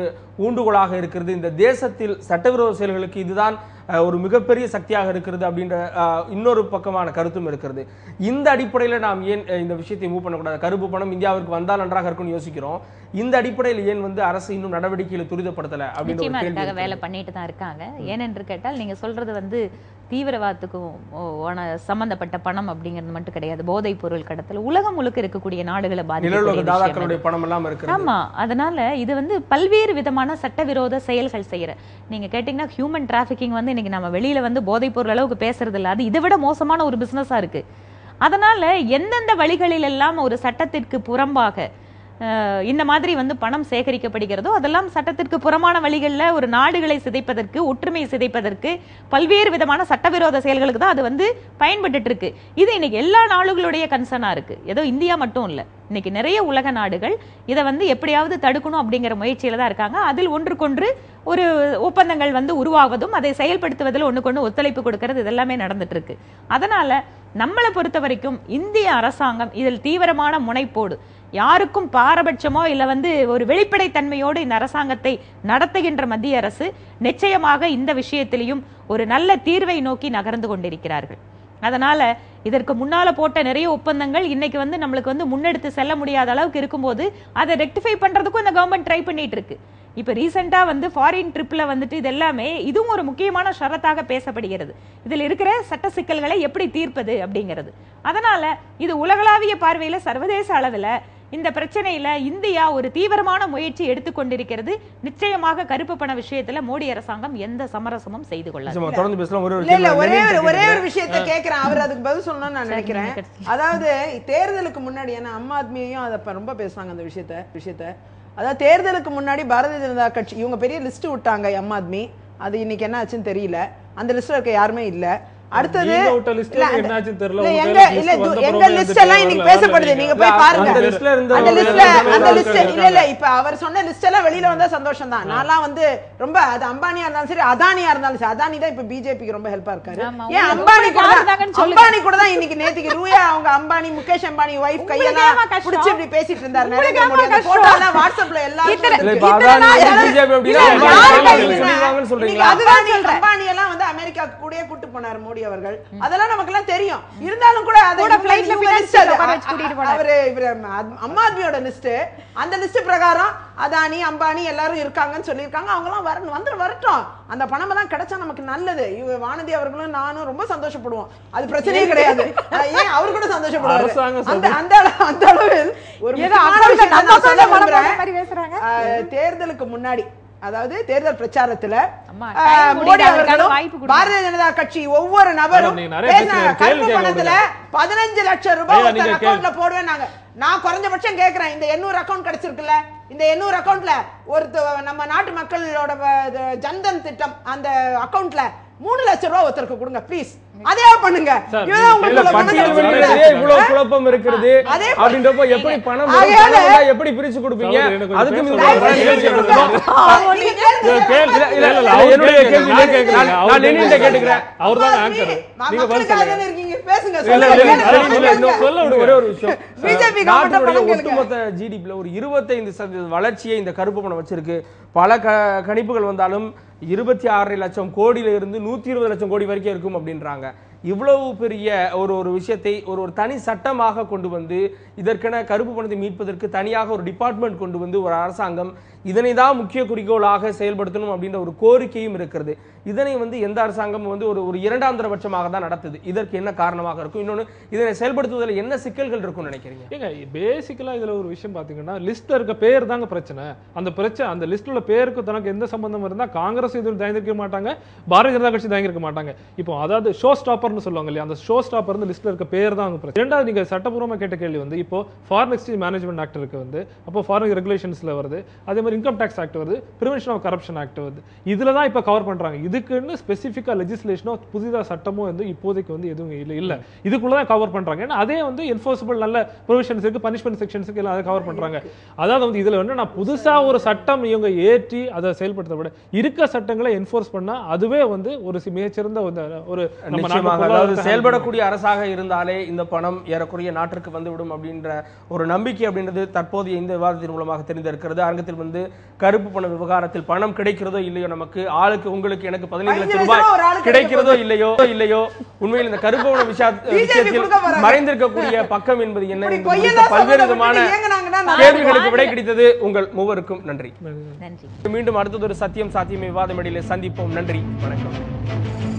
ஊண்டுகோலாக இருக்கிறது. இந்த தேசத்தில் சட்டவிரோத செயல்களுக்கு இதுதான் ஒரு மிகப்பெரிய சக்தியாக இருக்கிறது அப்படின்ற இன்னொரு பக்கமான கருத்தும் இருக்கிறது. இந்த அடிப்படையில நாம் ஏன் இந்த விஷயத்தை மூவ் பண்ணக்கூடாது? கருப்பு பணம் இந்தியாவிற்கு வந்தால் நன்றாக இருக்கும்னு யோசிக்கிறோம். இந்த அடிப்படையில் ஏன் வந்து அரசு இன்னும் நடவடிக்கைகளை துரிதப்படுத்தல அதுக்காக வேலை. பண்ணிட்டு தான் இருக்காங்க. ஏனென்று கேட்டால் நீங்க சொல்றது வந்து தீவிரவாதத்துக்கும் சம்பந்தப்பட்ட பணம் அப்படிங்கிறது மட்டும் கிடையாது. போதைப் பொருள் கடத்தல் உலகம் முழுக்க இருக்கக்கூடிய நாடுகளை பாதிக்கக்கூடிய ஆமா அதனால இது வந்து பல்வேறு விதமான சட்டவிரோத செயல்கள் செய்யற. நீங்க கேட்டீங்கன்னா ஹியூமன் டிராஃபிக்கிங் வந்து இன்னைக்கு நம்ம வெளியில வந்து போதைப் பொருள் அளவுக்கு பேசுறது இல்ல. அது இதை விட மோசமான ஒரு பிசினஸா இருக்கு. அதனால எந்தெந்த வழிகளில் எல்லாம் ஒரு சட்டத்திற்கு புறம்பாக இந்த மாதிரி வந்து பணம் சேகரிக்கப்படுகிறதோ அதெல்லாம் சட்டத்திற்கு புறமான வழிகளில் ஒரு நாடுகளை சிதைப்பதற்கு ஒற்றுமையை சிதைப்பதற்கு பல்வேறு விதமான சட்டவிரோத செயல்களுக்கு தான் அது வந்து பயன்பட்டு இருக்கு இது இன்னைக்கு எல்லா நாடுகளுடைய கன்சர்னாக இருக்கு. ஏதோ இந்தியா மட்டும் இல்லை. இன்னைக்கு நிறைய உலக நாடுகள் இதை வந்து எப்படியாவது தடுக்கணும் அப்படிங்கிற முயற்சியில தான் இருக்காங்க. அதில் ஒன்றுக்கொன்று ஒரு ஒப்பந்தங்கள் வந்து உருவாவதும் அதை செயல்படுத்துவதில் ஒன்றுக்கொன்று ஒத்துழைப்பு கொடுக்கறது இதெல்லாமே நடந்துட்டு இருக்கு அதனால நம்மளை பொறுத்த வரைக்கும் இந்திய அரசாங்கம் இதில் தீவிரமான முனைப்போடு யாருக்கும் பாரபட்சமோ இல்லை வந்து ஒரு வெளிப்படைத்தன்மையோடு இந்த அரசாங்கத்தை நடத்துகின்ற மத்திய அரசு நிச்சயமாக இந்த விஷயத்திலையும் ஒரு நல்ல தீர்வை நோக்கி நகர்ந்து கொண்டிருக்கிறார்கள். அதனால இதற்கு முன்னால போட்ட நிறைய ஒப்பந்தங்கள் இன்னைக்கு வந்து நம்மளுக்கு வந்து முன்னெடுத்து செல்ல முடியாத அளவுக்கு இருக்கும்போது அதை ரெக்டிஃபை பண்றதுக்கும் இந்த கவர்மெண்ட் ட்ரை பண்ணிட்டு இருக்கு. இப்ப ரீசெண்டா வந்து ஃபாரின் ட்ரிப்ல வந்துட்டு இது எல்லாமே இதுவும் ஒரு முக்கியமான ஷரத்தாக பேசப்படுகிறது. இதில் இருக்கிற சட்ட சிக்கல்களை எப்படி தீர்ப்பது அப்படிங்கிறது. அதனால இது உலகளாவிய பார்வையில சர்வதேச அளவுல இந்த பிரச்சனையில இந்தியா ஒரு தீவிரமான முயற்சி எடுத்துக்கொண்டிருக்கிறது நிச்சயமாக கருப்பு பண விஷயத்துல மோடி அரசாங்கம் எந்த சமரசமும் செய்து கொள்ளாது. ஒரே ஒரு ஒரே கேட்கிறேன். விஷயத்த கேக்குறேன். அவர் அதுக்கு பதில் சொல்லணும்னு நான் நினைக்கிறேன். அதாவது தேர்தலுக்கு முன்னாடி ஏன்னா அம்மா ஆத்மியையும் அதை ரொம்ப பேசுனாங்க அந்த விஷயத்த விஷயத்த. அதாவது தேர்தலுக்கு முன்னாடி பாரதிய ஜனதா கட்சி இவங்க பெரிய லிஸ்ட்டு விட்டாங்க அம்மா ஆத்மி. அது இன்னைக்கு என்ன ஆச்சுன்னு தெரியல. அந்த லிஸ்ட்டில் இருக்க யாருமே இல்லை. அடுத்தது எங்க இல்ல லிஸ்ட் எல்லாம் இன்னைக்கு பேசப்படுது நீங்க. போய் பாருங்க அந்த லிஸ்ட்ல அந்த லிஸ்ட். இல்ல இல்ல இப்ப அவர் சொன்ன லிஸ்ட் எல்லாம் வெளியில வந்தா சந்தோஷம் தான் நான்லாம் வந்து ரொம்ப அது அம்பானியா இருந்தாலும் சரி அதானியா இருந்தாலும் சரி அதானி தான் இப்ப பிஜேபிக்கு ரொம்ப ஹெல்ப்பா இருக்காரு ஏன் அம்பானி கூட. அம்பானி கூட தான் இன்னைக்கு நேத்துக்கு ரூயா அவங்க அம்பானி முகேஷ் அம்பானி ஒய்ஃப் உங்களுக்கு கையெல்லாம்? புடிச்சு இப்படி பேசிட்டு இருந்தாரு நரேந்திர மோடி? போட்டோ எல்லாம் வாட்ஸ்அப்ல எல்லாரும் அதுதான் சொல்றேன். அம்பானி எல்லாம் வந்து அமெரிக்கா கூடயே கூட்டு போனாரு மோடி அவர்கள். அதெல்லாம் நமக்கு எல்லாம் தெரியும். இருந்தாலும் கூட கூட. அவரு இவரு அம்- அம்மா ஆத்மியோட லிஸ்ட் அந்த லிஸ்ட் பிரகாரம் அதானி அம்பானி எல்லாரும் இருக்காங்கன்னு சொல்லியிருக்காங்க. அவங்க எல்லாம் வரணும். வந்து வரட்டும். அந்த பணம் எல்லாம் கிடைச்சா நமக்கு நல்லது. இவ வானதி அவர்களும் நானும் ரொம்ப சந்தோஷப்படுவோம். அது பிரச்சனையே கிடையாது. ஏன்? அவர் கூட சந்தோஷப்படுவாரு. அந்த அந்த அளவு- அந்த அளவு ஒரு தேர்தலுக்கு முன்னாடி அதாவது தேர்தல் பிரச்சாரத்துல மோடி அவர்களும். பாரதிய ஜனதா கட்சி ஒவ்வொரு நபரும். கருப்பு பணத்துல பதினஞ்சு லட்சம் ரூபாய் அக்கவுண்ட்ல போடுவேன் நாங்க நான் குறைஞ்சபட்சம் கேக்குறேன். இந்த எண்ணூறு அக்கவுண்ட் கிடைச்சிருக்குல்ல. இந்த எண்ணூறு அக்கவுண்ட்ல ஒரு நம்ம நாட்டு மக்களோட ஜன்தன் திட்டம் அந்த அக்கவுண்ட்ல மூணு லட்சம் ரூபாய் ஒருத்தருக்கு கொடுங்க ப்ளீஸ் அதே பண்ணுங்க? நீங்க இவ்வளவு குழப்பம் இருக்கிறது அப்படின்றப்போ எப்படி பணம் எப்படி பிரிச்சு கொடுப்பீங்க. நீங்க அவர் என்னுடைய கேள்வி நான் கேட்டுக்கிறேன். அவர் தான் ஆங்கர் ம- நீங்க பேசுங்க. சொல்ல ஒரே விஷயம். ஒட்டுமொத்த இருபத்தைந்து சதவீத வளர்ச்சியை இந்த கருப்பு பணம் வச்சிருக்கு. பல க கணிப்புகள் வந்தாலும் இருபத்தி ஆறரை லட்சம் கோடியில இருந்து நூத்தி இருபது லட்சம் கோடி வரைக்கும் இருக்கும் அப்படின்றாங்க. இவ்வளவு பெரிய ஒரு ஒரு விஷயத்தை ஒரு ஒரு தனி சட்டமாக கொண்டு வந்து இதற்கென கருப்பு பணத்தை மீட்பதற்கு தனியாக ஒரு டிபார்ட்மெண்ட் கொண்டு வந்து ஒரு அரசாங்கம் இதனை தான் முக்கிய குறிக்கோளாக செயல்படுத்தணும் அப்படின்ற ஒரு கோரிக்கையும் இருக்கிறது. இதனை வந்து எந்த அரசாங்கம் வந்து ஒரு ஒரு இரண்டாம் தரபட்சமாக தான் நடத்துது. இதற்கு என்ன காரணமாக இருக்கும்? இன்னொன்று இதனை செயல்படுத்துவதில் என்ன சிக்கல்கள் இருக்கும்னு நினைக்கிறீங்க? ஏங்க பேசிக்கலாக இதில் ஒரு விஷயம் பார்த்தீங்கன்னா லிஸ்ட்டில் இருக்க பேர் தாங்க பிரச்சனை. அந்த பிரச்சனை அந்த லிஸ்ட்டில் உள்ள பேருக்கு தனக்கு எந்த சம்பந்தம் இருந்தால் காங்கிரஸ் இதில் தயங்கிருக்க மாட்டாங்க பாரதிய ஜனதா கட்சி தயங்கிருக்க மாட்டாங்க. இப்போ அதாவது ஷோ ஸ்டாப்பர்னு சொல்லுவாங்க இல்லையா அந்த ஷோ ஸ்டாப்பர் வந்து லிஸ்ட்டில் இருக்க பேர் தான் பிரச்சனை. ரெண்டாவது நீங்கள் சட்டப்பூர்வமாக கேட்ட கேள்வி வந்து இப்போ ஃபாரின் எக்ஸ்சேஞ்ச் மேனேஜ்மெண்ட் ஆக்ட் இருக்கு வந்து அப்போ ஃபாரின் ரெகுலேஷன்ஸில் வருது. அதே மாதிரி மாதிரி இன்கம் டேக்ஸ் ஆக்ட் வருது ப்ரிவென்ஷன் ஆஃப் கரப்ஷன் ஆக்ட் வருது. இதுல தான் இப்போ கவர் பண்றாங்க. இதுக்குன்னு ஸ்பெசிஃபிக்காக லெஜிஸ்லேஷனோ புதிதாக சட்டமோ வந்து இப்போதைக்கு வந்து எதுவும் இல்லை இல்லை. இதுக்குள்ள தான் கவர் பண்றாங்க. ஏன்னா அதே வந்து என்ஃபோர்ஸபிள் நல்ல ப்ரொவிஷன்ஸ் இருக்கு பனிஷ்மெண்ட் செக்ஷன்ஸுக்கு எல்லாம் அதை கவர் பண்றாங்க. அதாவது வந்து இதுல வந்து நான் புதுசா ஒரு சட்டம் இவங்க ஏற்றி அதை செயல்படுத்த விட இருக்க சட்டங்களை என்ஃபோர்ஸ் பண்ணா அதுவே வந்து ஒரு மிகச்சிறந்த ஒரு- ஒரு அதாவது செயல்படக்கூடிய அரசாக இருந்தாலே இந்த பணம் ஏறக்குறைய நாட்டிற்கு வந்துவிடும் அப்படின்ற ஒரு நம்பிக்கை அப்படின்றது தற்போதைய இந்த விவாதத்தின் மூலமாக தெரிந்திருக்கிறது. அரங்கத்தில் வந்து கருப்பு பண விவகாரத்தில் பணம் கிடைக்கிறதோ இல்லையோ நமக்கு ஆளுக்கு உங்களுக்கு எனக்கு பதினைந்து லட்சம் ரூபாய் கிடைக்கிறதோ இல்லையோ இல்லையோ உண்மையில் இந்த கருப்பு பண விஷய விஷயத்தில். மறைந்திருக்கக்கூடிய பக்கம் என்பது என்ன பல்வேறு விதமான கேள்விகளுக்கு விடை கிடைத்தது உங்கள் மூவருக்கும் நன்றி. நன்றி. மீண்டும் அடுத்ததொரு சத்தியம் சாத்தியமே விவாதம் இடையிலே சந்திப்போம். நன்றி. வணக்கம்.